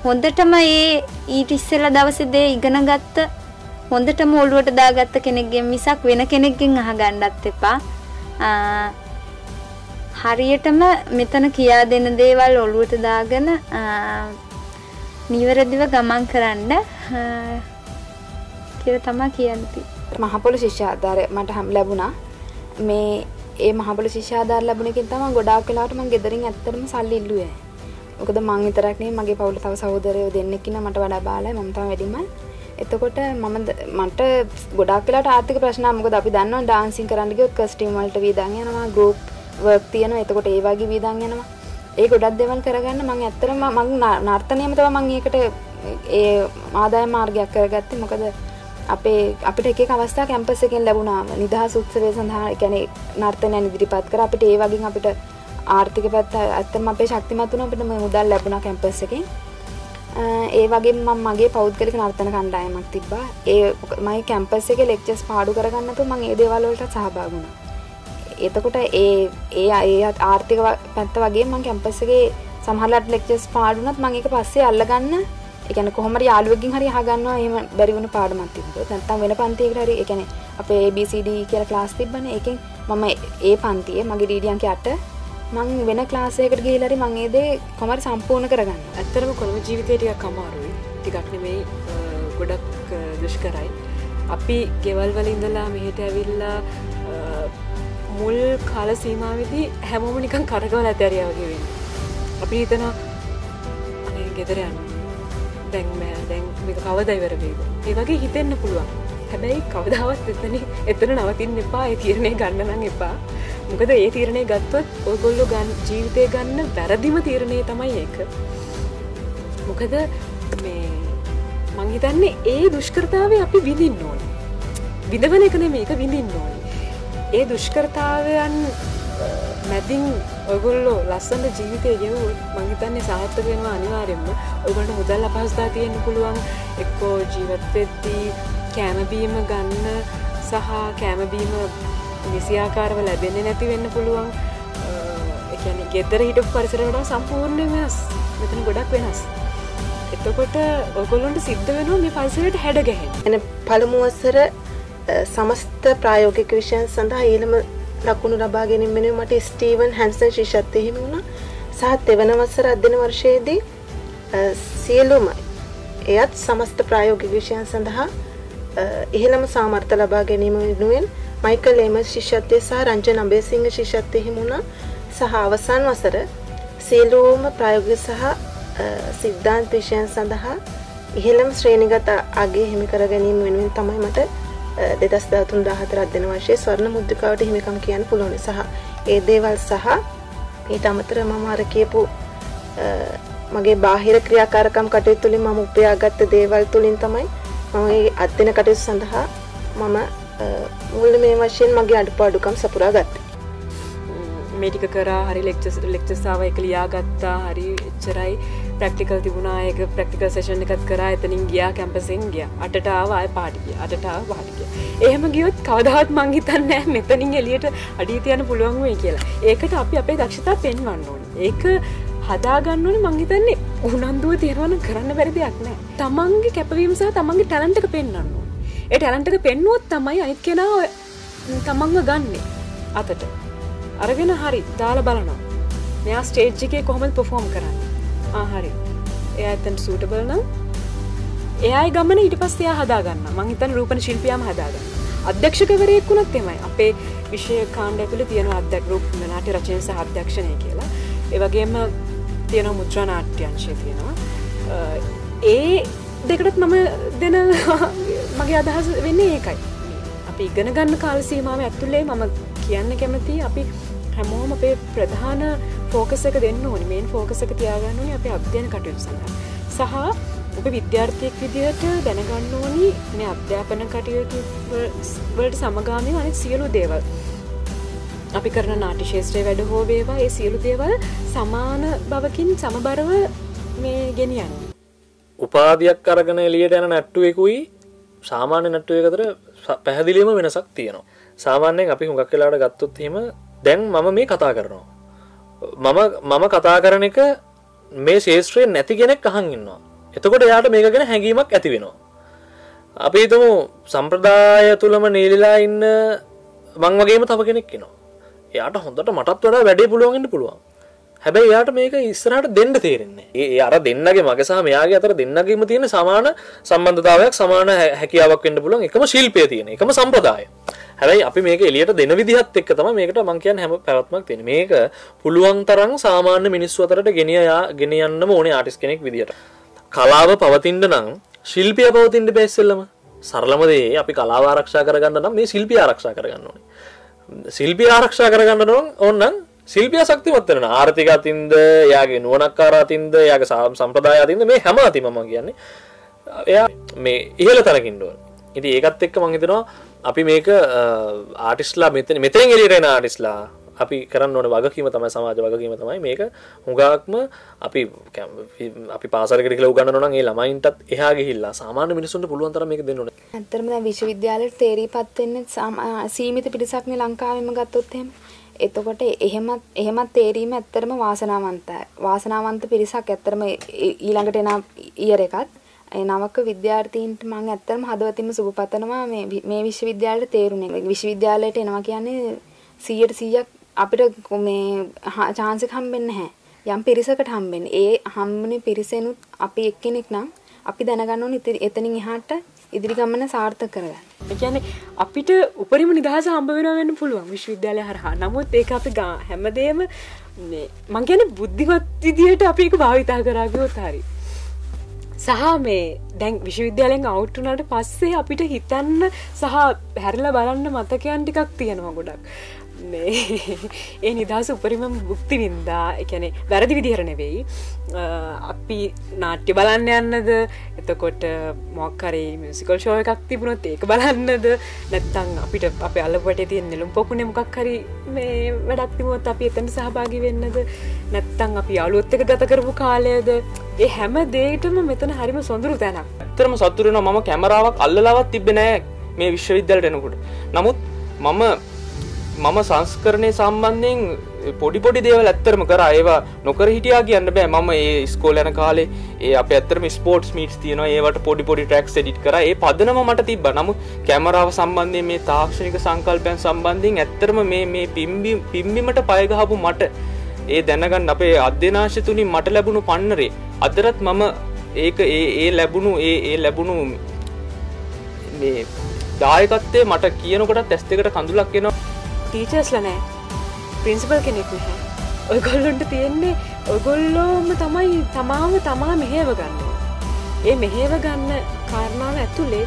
හොඳටම ඒ ඊට ඉස්සෙල්ලා දවසේ දේ ඉගෙන ගත්ත හොඳටම ඔළුවට දාගත්ත කෙනෙක්ගෙන් මිසක් වෙන කෙනෙක්ගෙන් අහගන්නත් එපා. හරියටම මෙතන කියා දෙන දේවල් ඔළුවට දාගෙන නිවැරදිව ගමන් කරන්න කියලා තමයි කියන්නේ. මහපොළො ශිෂ්‍යාධාරය මට හම් ලැබුණා. මේ ඒ මහපොළො ශිෂ්‍යාධාර ලැබුණකින් තමයි ගොඩාක් වෙලාවට මම ගෙදරින් ඇත්තටම සල්ලි ඉල්ලුවේ. මොකද මං විතරක් නෙවෙයි මගේ පවුලේ තව සහෝදරයෝ දෙන්නෙක් ඉන්නා මට වඩා බාලයි මම තමයි වැඩිම. එතකොට මම මට ගොඩක් වෙලාට ආර්ථික ප්‍රශ්න මොකද අපි දන්නවා ඩාන්සින් කරන්න ගියොත් කස්ටියම් වලට වීදන් යනවා ගෲප් වර්ක් තියෙනවා එතකොට ඒ වගේ වීදන් යනවා ඒ ගොඩක් දේවල් කරගන්න මම ඇත්තටම මම නර්තනයම තමයි මම ඒකට ඒ ආදාය මාර්ගයක් කරගත්තේ මොකද අපේ අපිට එක එක අවස්ථා කැම්පස් එකෙන් ලැබුණා නිදහස් උත්සවය සඳහා කියන්නේ නර්තනයන් ඉදිරිපත් කර අපිට ඒ වගේ අපිට ආර්ථික පැත්ත ඇත්තම අපේ ශක්තිමත් වුණා අපිට මුදල් ලැබුණා කැම්පස් එකෙන්. ඒ වගේ මම මගේ පෞද්ගලික නර්තන කණ්ඩායමක් තිබ්බා. ඒ මයි කැම්පස් එකේ ලෙක්චර්ස් පාඩු කරගන්නතු මම ඒ දේවල් වලට සහභාගී වුණා. එතකොට ඒ ඒ ඒ ආර්ථික පැත්ත වගේ මං කැම්පස් එකේ සමහරලාට ලෙක්චර්ස් පාඩුනත් මම ඒක පස්සේ අල්ලගන්න ඒ කියන්නේ කොහොම හරි යාළුවෙක්ගෙන් හරි අහගන්නවා එහෙම බැරි වුණ පාඩමක් තිබ්බොත් නැත්නම් වෙන පන්තියකට හරි ඒ කියන්නේ අපේ ABCD කියලා ක්ලාස් තිබ්බනේ ඒකෙන් මම ඒ පන්තියේ මගේ ඩීඩි අංක 8 මං වෙන ක්ලාසයකට ගිහිල්ලා හරි මං ඒ දේ කොහොම හරි සම්පූර්ණ කරගන්න. ඇත්තටම කොළඹ ජීවිතේ ටිකක් අමාරුයි. ටිකක් නෙමෙයි ගොඩක් දුෂ්කරයි. අපි ගෙවල් වල ඉඳලා මෙහෙට ඇවිල්ලා මුල් කාල සීමාවිදි හැමෝම නිකන් කරගවල ඇතැරිය වගේ වෙන්න. අපි හිතන අනේ ගෙදර යන්න දැන්මෑ දැන් මේක කවදයිවර වේද. ඒ වගේ හිතෙන්න පුළුවන්. හැබැයි කවදාවත් එතන එතන නවතින්න එපා ඒ තීරණය ගන්න නම් එපා. මොකද ඒ තීරණය ගත්තොත් ඔයගොල්ලෝ ගන්න ජීවිතය ගන්න වැරදිම තීරණය තමයි ඒක. මොකද මේ මං හිතන්නේ ඒ දුෂ්කරතාවය අපි විඳින්න ඕනේ. විඳවන එක නෙමෙයි ඒක විඳින්න ඕනේ. ඒ දුෂ්කරතාවයන් මැතින් ඔගොල්ලෝ ලස්සන්න ජීවිතය ගෙවුත් මංහිතන්නේ සාර්ථක වෙනවා අනිවාරෙන්ම ඔගොලට මුදල් අපහස්ථා තියෙන පුළුවන්. එක්කෝ ජීවත්වෙද්දී කෑමබීම ගන්න සහ කෑමබීම විසිආකාරව ලැබෙන්නේ නැති වෙන්න පුළුවන්. එකන ගෙදර හිට පරිසරට සම්පූර්ණය වෙනස්. මෙතන ගොඩක් වෙනස්. එතකොට ඔගොලොන්ට සිද්ධ වෙනවා මේ පරිසරයට හැඩගැහෙන් එන පළමුවස්සර සමස්ත ප්‍රායෝගික විෂයන් සඳහා ඊළම ලකුණු ලබා ගැනීම වෙනුවෙන් මට ස්ටීවන් හැන්සන් ශිෂ්‍යත්වය හිමි වුණා. සහ තෙවන වසර අධ්‍යයන වර්ෂයේදී සියලුම එයත් සමස්ත ප්‍රායෝගික විෂයන් සඳහා ඉහළම සාමර්ථ්‍ය ලබා ගැනීම වෙනුවෙන් මයිකල් ඒමස් ශිෂ්‍යත්වය සහ රංජන් අබේසිංහ ශිෂ්‍යත්වය හිමි වුණා. සහ අවසන් වසර සියලුම ප්‍රායෝගික සහ සිද්ධාන්ත විෂයන් සඳහා ඉහළම ශ්‍රේණිගත අගේ හිමි කර ගැනීම වෙනුවෙන් තමයි මට දෙදස් දවතුන් දාහතරත් දෙන වශය ස්වර්ණ මුද්දිකාවට හිමිකම් කියන්න පුළුවන්. සහ ඒ දේවල් සහ ඊට අමතර මම අර කියපු මගේ බාහිර ක්‍රියාකාරකම් කටයුතු තුළින් මම උපයාගත්ත දේවල් තුළින් තමයි මම ඒ අත්දින කටයුතු සඳහා මම මුල්ල මේ වශයෙන් මගේ අඩුපාඩුකම් සපුරා ගත්තේ. මේටික කරා හරි ලෙක්චස් ලෙක්චසාාව එක ලියා ගත්තා හරි එච්චරයි. ප්‍රක්ටිකල් තිබුණනායක ප්‍රක්ටිකල් සේෂන් එකත් කර. එතනින් ගියා කැම්පසෙන් ගිය. අටටාව අය පාටිිය අටටාව පාටිිය එහෙම ගියොත් කවදහත් මංහිතන්නෑ මෙතනින් එලියට අඩීතියන පුළුවන්ුවේ කියලා. ඒකට අපි අපේ දක්ෂතා පෙන්වන්න ඕන. ඒක හදාගන්නවන මංහිතන්නේ උනන්දුව තියෙනවන කරන්න බැරි දෙයක් නෑ තමන්ගේ කැපවීම සහ තමන්ගේ ටැලන්ටක පෙන්න්න ඒ ටැලන්ටක පෙන්නුවොත් තමයි අනිත් කෙනා තමන්ව ගන්නේ. අතට. අරගෙන හරි දාල බලනවා. මෙයා ස්ටේජ් එකේ කොහොමද පොෆෝම් කරන්න? ආහරි එය ඇතන් සූටබල් නම්? එයයි ගමන ඉට පස්සයා හදාගන්න. මංහිතන් රූපන ශිල්පියම් හදාගන්න. අධ්‍යක්ෂකවරයෙක් වුණත් එමයි අපේ විෂය කාණ්ඩ තුළ තියෙන අධ්‍යක් රූප නාට රචනය සහ අධ්‍යක්ෂණය කියලා. ඒවගේම තියෙන මුද්‍රනාට්‍යංශය තියෙනවා. ඒ දෙකටත් මම දෙන මගේ අදහස වෙන්නේ ඒකයි. අපි ඉගෙන ගන්න කාල සීමාව ඇතුළේ මම කියන්න කැමති අපි හැමෝම අපේ ප්‍රධාන ෆෝකස එක දෙන්න ඕනි. මේන් ෆෝකස එක තියාගන්න ඕනි අපේ අධ්‍යයන කටයුතු සඳහා. සහ ඔබ විද්‍යාර්ථයක් විදිහට දැනගන්න ඕනි මේ අධ්‍යාපන කටයුතු වලට සමගාමී අනෙක් සියලු දේවල්. අපි කරන නාටි ශේෂත්‍රය වැඩ හෝ වේවා ඒ සියලු දේවල් සමාන බවකින් සමබරව මේ ගෙනියන්න. උපාධයක් අරගෙන එලියට යන නැට්ටුවෙකුයි සාමාන්‍ය නැට්ටුව අතර පැහැදිලිම වෙනසක් තියෙනවා. සාමාන්‍යයෙන් අපි හුඟක් වෙලාට ගත්තොත් හෙම දැන් මම මේ කතා කරනවා. මම මම කතා කරන එක මේ ශේෂත්‍රය නැති කෙනෙක් අහන් ඉන්නවා. එතකොට එයාට මේක ගැන හැඟීමක් ඇති වෙනවා. අපි තුමු සම්ප්‍රදාය තුළම නීලිලා ඉන්න මං වගේම තව කෙනෙක් කෙනවා එයාට හොඳට මටත් වඩා වැඩේ පුළුවන්ගන්න පුළුවන්. හැබැයි යාට මේක ඉස්සරහට දෙන්න තේරෙන්නේ ඒ අර දෙන්නගේ මගේ සහ මෙයාගේ අතර දෙන්නගේම තියෙන සමාන සම්බන්ධතාවයක් සමාන හැකියාවක් වෙන්න පුළුවන්. එකම ශිල්පය තියෙන එකම සම්ප්‍රදාය. හැබැයි අපි මේක එලියට දෙන විදිහත් එක්ක තමයි මේකට මං කියන්නේ හැම පැවැත්මක් තියෙන මේක පුළුවන් තරම් සාමාන්‍ය මිනිස්සු අතරට ගෙනියයා ගෙන යන්නම ඕනේ ආටිස් කෙනෙක් විදිහට කලාව පවතින්න නම් ශිල්පිය පවතින්න බෑ ඉස්සෙල්ලම. සරලම දේ අපි කලාව ආරක්ෂා කරගන්න නම් මේ ශිල්පිය ආරක්ෂා කරගන්න ඕනේ. ශිල්පිය ආරක්ෂා කරගන්න නම් ඕනනම් ශිල්පිය ශක්තිමත් වෙන ආර්ථික අතින්ද යාගේ නුවණක්කාර අතින්ද යාගේ සම්ප්‍රදාය අතින්ද මේ හැම අතින්ම මම කියන්නේ. එයා මේ ඉහළ තැනකින් ඕන. ඉතින් ඒකත් එක්ක මම හිතනවා අපි මේක ආටිස්ලා මෙතන මෙතෙන් එළියට එන ආටිස්ලා අපි කරන්න ඕන වගකීම තමයි සමාජ වගකීම තමයි මේක හුඟක්ම අපි අපි පාසලකට කියලා උගන්වනවා නම් ඒ ළමයින්ටත් එහා ගිහිල්ලා සාමාන්‍ය මිනිස්සුන්ට පුළුවන් තරම් මේක දෙන්න ඕනේ. ඇත්තටම දැන් විශ්වවිද්‍යාලෙට තේරීපත් වෙන්නේ සීමිත පිරිසක්නේ ලංකාවෙම ගත්තොත් එහෙම. එතකොට එහෙමත් එහෙමත් තේරීම ඇත්තරම වාසනාවන්තයි. වාසනාවන්ත පිරිසක් ඇත්තරම ඊළඟට එන ඉයර් එකත් ඒ නවක විද්‍යාර්ථීන්ට මම ඇත්තටම හදවතින්ම සුබ පතනවා මේ මේ විශ්වවිද්‍යාලයට තේරුනේ. විශ්වවිද්‍යාලයට එනවා කියන්නේ 100ට 100ක් අපිට මේ chance එක හම්බෙන්නේ නැහැ. යම් පිරිසකට හම්බෙන්නේ. ඒ හම්බුනේ පිරිසෙනුත් අපි එක්කෙනෙක් නම් අපි දැනගන්න ඕනේ එතනින් එහාට ඉදිරි ගමන සාර්ථක කරගන්න. ඒ කියන්නේ අපිට උපරිම නිදහස හම්බ වෙනවා වෙන්න පුළුවන් විශ්වවිද්‍යාලය හරහා. නමුත් ඒක අපි හැමදේම මේ මං කියන්නේ බුද්ධිමත් විදියට අපි ඒක භාවිතා කරා ගියොත් හරි. සහ මේ දැන් විශ්වවිද්‍යාලයෙන් අවුට් වුණාට පස්සේ අපිට හිතන්න සහ හැරිලා බලන්න මතකයන් ටිකක් තියෙනවා ගොඩක්. ඒ නිදහස උපරිම බුක්ති වින්දා එකැනෙ වැරදි විදිහර නෙවෙයි. අපි නාට්‍ය බලන්න යන්නද? එතකොට මොක්කරේ මිසිකල් ෂෝ එකක් තිබුණොත් ඒක බලන්නද? නැත්තං අපිට අප අල්ලපට තිය නෙලුම් පොකුණ මොකක් හරි මේ වැඩක් තිමුවත් අපි එතැන සහභාගි වෙන්නද? නැත්තං අපි අලුත් එක ගත කරපු කාලයද? ඒ හැම දේටම මෙතන හරිම සොඳුරු තැනක්. තරම සතුරන මම කැමරාවක් අල්ලලාවත් තිබෙනෑ මේ විශ්වවිද්‍යලට එනකුට. නමුත් මම මම සංස්කරණය සම්බන්ධයෙන් පොඩිපොඩි දේවල් ඇත්තරම කර. ඒවා නොකර හිටියා කියන්න බෑ. මම ඒ ස්කෝල යන කාලේ ඒ අප ඇතරම ස්පෝට්ස් මීට් තියන ඒවට පොඩි පොඩි ටක්ස් ඩිට කර. ඒ පදනම මට තිබ නමු කැමරාව සම්බන්ධය මේ තාක්ෂණික සංකල්පයන් සම්බන්ධයෙන් ඇත්තරම මේ මේ පිම්බි පිම්බිමට පයගහපු මට ඒ දැනගන්න අපේ අධ්‍යනාශ තුළින් මට ලැබුණු පන්නරේ අදරත් මම ඒක ඒ ඒ ලැබුණු ඒ ඒ ලැබුණු මේ දායකත්තේ මට කියනකොට තැස් දෙකට කඳුලක් කියෙනවා ටීචර්ස්ල නෑ ප්‍රින්සිපල් කෙනෙක් නැහැ ඔයගොල්ලොන්ට තියෙන්නේ ඔගොල්ලෝම තමයි තමාව තමා මෙහේව ගන්නවා ඒ මෙහේව ගන්න කාරණාව ඇතුළේ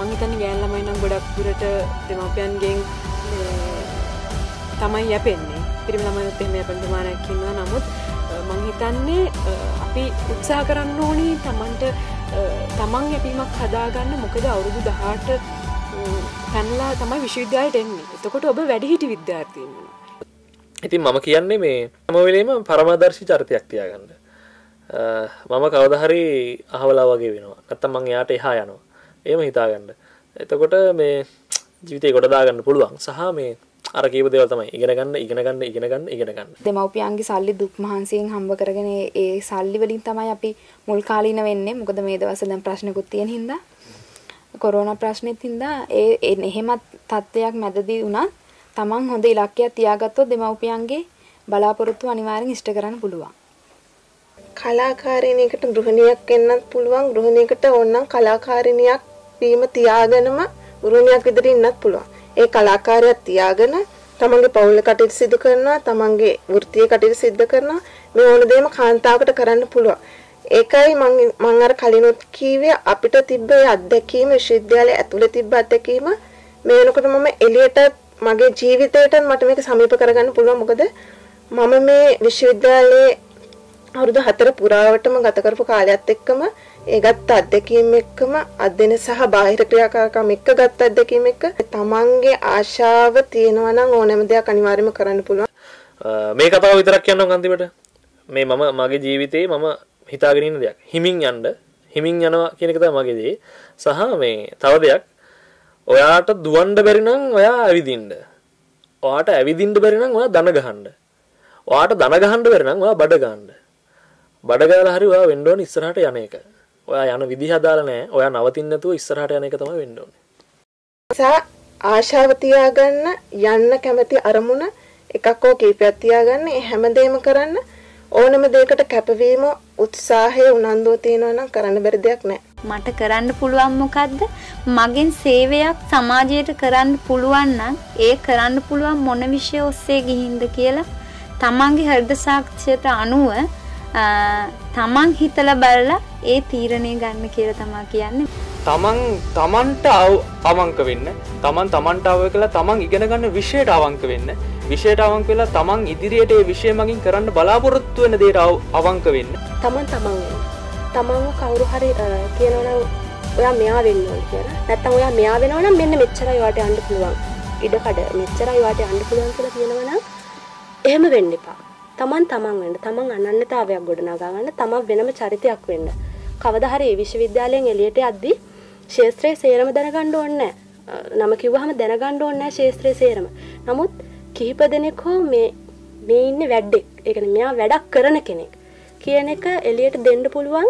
මංහිතන ගෑල්ලමයි නම් ගොඩක් දුරට දෙමපයන්ගෙන් තමයි යැපෙන්නේ. පිරිම ළමයත් එම පඩමානැකින්වා නමුත් මංහිතන්නේ අපි උත්සා කරන්න ඕනි තමන්ට තමන් යැපීමක් හදාගන්න. මොකද අවුරුදු දහට පැනලා තමයි විශ්වවිද්‍යාලයට එන්නේ. එතකොට ඔබ වැඩිහිටි විද්‍යාර්ථීන් ඉතින් මම කියන්නේ මේ හැමවෙලේම පරමාදර්ශි චරිතයක් තියාගන්න. මම කවදහරි අහවලා වගේ වෙනවා. නැත්තම් මං එයාට එහා යනවා. එහෙම හිතාගන්න. එතකොට මේ ජීවිතේ ගොඩ දාගන්න පුළුවන් සහ මේ අර කීප දේවල් තමයි ඉගෙන ගන්න ඉගෙන ගන්න ඉගෙන ගන්න ඉගෙන ගන්න. දෙමව්පියන්ගේ සල්ලි දුක් මහන්සියෙන් හම්බ කරගෙන ඒ සල්ලි වලින් තමයි අපි මුල් කාලීන වෙන්නේ. මොකද මේ දවස්වල දැන් ප්‍රශ්නකුත් තියෙන හින්දා කොරෝනා ප්‍රශ්නෙත් හින්දා ඒ එහෙමත් තත්ත්වයක් මැදදී වුණත් තමන් හොඳ ඉලක්කයක් තියාගත්තොත් දෙමව්පියන්ගේ බලාපොරොත්තු අනිවාර්යෙන් ඉෂ්ට කරන්න පුළුවන්. කලාකාරිනියකට ගෘහණියක් වෙන්නත් පුළුවන්. ගෘහණියකට ඕනනම් කලාකාරිනියක් වීම තියාගෙනම ගෘහණියක් විදිහට ඉන්නත් පුළුවන්. ඒ කලාකාරයක් තියාගෙන තමන්ගේ පවුල කටයුතු සිදු කරනවා, තමන්ගේ වෘත්තීය කටයුතු සිදු කරනවා. මේ ඕන දෙයක්ම කාන්තාවකට කරන්න පුළුවන්. ඒකයි මං අර කලිනුත් කීවේ අපිට තිබ්බ ඒ අත්දැකීම විශ්වවිද්‍යාලයේ ඇතුලේ තිබ්බ අත්දැකීම. මේ වෙනකොට මම එළියට මගේ ජීවිතයට මට මේක සමීප කරගන්න පුළුවන්. මොකද මම මේ විශ්වවිද්‍යාලයේ අවුරුදු 4 පුරාවටම ගත කරපු කාලයත් එක්කම ඒ ගත්ත අත්දැකීම් එක්කම අධ්‍යයන සහ බාහිර ක්‍රියාකාරකම් එක්ක ගත්ත අත්දැකීම් එක්ක තමන්ගේ ආශාව තියෙනවා නම් ඕනෑම දෙයක් අනිවාර්යයෙන්ම කරන්න පුළුවන්. මේ කතාව විතරක් කියන්නම් අන්තිමට. මේ මම මගේ ජීවිතේ මම හිතාගෙන ඉන්න දෙයක්. හිමින් යන්න. හිමින් යනවා කියන එක තමයි මගේ දේ. සහ මේ තව දෙයක්. ඔයාට දුවන්න බැරි නම් ඔයා ඇවිදින්න. ඔයාට ඇවිදින්න බැරි නම් ඔයා දන ගහන්න. ඔයාට දන ගහන්න බැරි නම් ඔයා බඩ ගන්න. බඩ ගාලා හරි ඔයා වෙන්න ඕනේ ඉස්සරහට යන එක. ඔයා යන විදිහ අදාළ නැහැ. ඔයා නවතින්න නැතුව ඉස්සරහට යන එක තමයි වෙන්න ඕනේ. නිසා ආශාව තියාගන්න යන්න කැමති අරමුණ එකක් හෝ කීපයක් තියාගන්න ඒ හැමදේම කරන්න ඕනම දෙයකට කැපවීම උත්සාහය උනන්දුව තියෙනවා නම් කරන්න බැරි දෙයක් නැහැ. මට කරන්න පුළුවන් මොකද්ද? මගෙන් සේවයක් සමාජයට කරන්න පුළුවන් නම් ඒ කරන්න පුළුවන් මොන විෂය ඔස්සේ ගිහින්ද කියලා තමන්ගේ හෘද සාක්ෂියට අනුව තමන් හිතලා බලලා ඒ තීරණය ගන්න කියලා තමා කියන්නේ. තමන් තමන්ට අවංක වෙන්න තමන් තමන්ට අව කලා තමන් ඉගෙන ගන්න විෂයට අවංක වෙන්න විෂයට අවංක වෙලා තමන් ඉදිරියට ඒ විෂය මගින් කරන්න බලාපොරොත්තු වෙන දේට අවංක වෙන්න. තමන් තමන් තමන්ව කවුරු හරි කියනවනම් ඔයා මෙයා වෙන්න ඕන කියලා. නැත්තම් ඔයා මෙයා වෙනවා නම් මෙන්න මෙච්චරයි ඔයාට යන්න පුළුවන්. ඉඩකඩ මෙච්චරයි ඔයාට යන්න පුළුවන් කියලා කියනවනම් එහෙම වෙන්න එපා. තමන් තමන් වෙන්න. තමන් අනන්‍යතාවයක් ගොඩනගා ගන්න. තමන් වෙනම චරිතයක් වෙන්න. කවදා හරි විශ්වවිද්‍යාලයෙන් එළියට යද්දී ශේත්‍රයේ සේරම දැනගන්න ඕනේ නම කිව්වහම දැනගන්න ඕනේ ශේත්‍රයේ සේරම. නමුත් කිහිප දෙනෙක් හෝ මේ මේ ඉන්නේ වැඩෙක්. ඒ කියන්නේ මෙයා වැඩක් කරන කෙනෙක් කියන එක එළියට දෙන්න පුළුවන්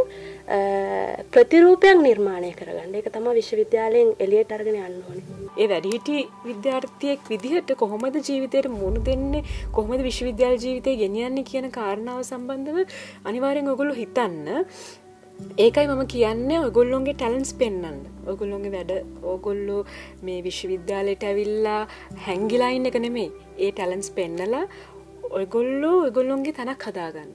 ප්‍රතිරූපයක් නිර්මාණය කරගන්න. ඒක තමයි විශ්වවිද්‍යාලයෙන් එළියට අරගෙන යන්න ඕනේ. ඒ වැඩිහිටි විද්‍යාර්ථියෙක් විදිහට කොහොමද ජීවිතයට මුහුණ දෙන්නේ කොහොමද විශ්වවිද්‍යාල ජීවිතය ගෙනියන්නේ කියන කාරණාව සම්බන්ධව අනිවාර්යෙන් ඔයගොල්ලෝ හිතන්න. ඒකයි මම කියන්න ඔගොල්ලොන්ගේ ටැලන්ස් පෙන්න්න ඔගොල්ලොන්ගේ වැඩ ඕගොල්ලෝ මේ විශ්වවිද්‍යාලයට ඇවිල්ලා හැංගිලයින් එක නෙමේ ඒ ටැලන්ස් පෙන්නලා ඔයගොල්ලෝ ඔගොල්ලොන්ගේ තැනක් හදාගන්න.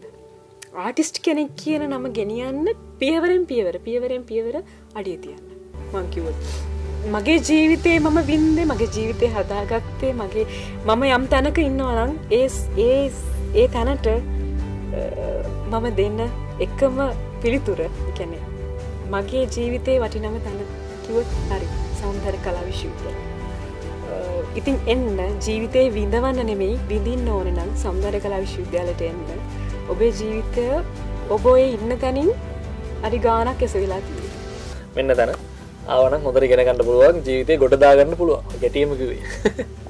ආටිස්ට් කෙනෙක් කියන නම ගෙනියන්න පියවරෙන් පියවර පියවරෙන් පියවර අඩිය තියන්න. මංකිවොත් මගේ ජීවිතේ මම වින්දේ මගේ ජීවිතය හදාගත්තේ මගේ මම යම් තැනක ඉන්නවනම් ඒ ඒ ඒ තැනට මම දෙන්න එකම පිළිතුර එකැනෙ මගේ ජීවිතයේ වටිනම තැන කිවත් හරි සෞන්දර කලා විශ්වවිද්‍ය ඉතින් එන්න ජීවිතයේ විඳවන්න නෙමෙයි විඳින්න ඕන නම් සෞන්දර කලා විශ්වවිද්‍යාලට එන්න. ඔබේ ජීවිතය ඔබ ඔය ඉන්න තැනින් අඩි ගානක් එස වෙලා තිී මෙන්න තැන. ආවන හොඳර ගෙනගන්න පුළුවන් ජීවිතය ගොඩදාගන්න පුළුවන්. ගැටියම කිවේ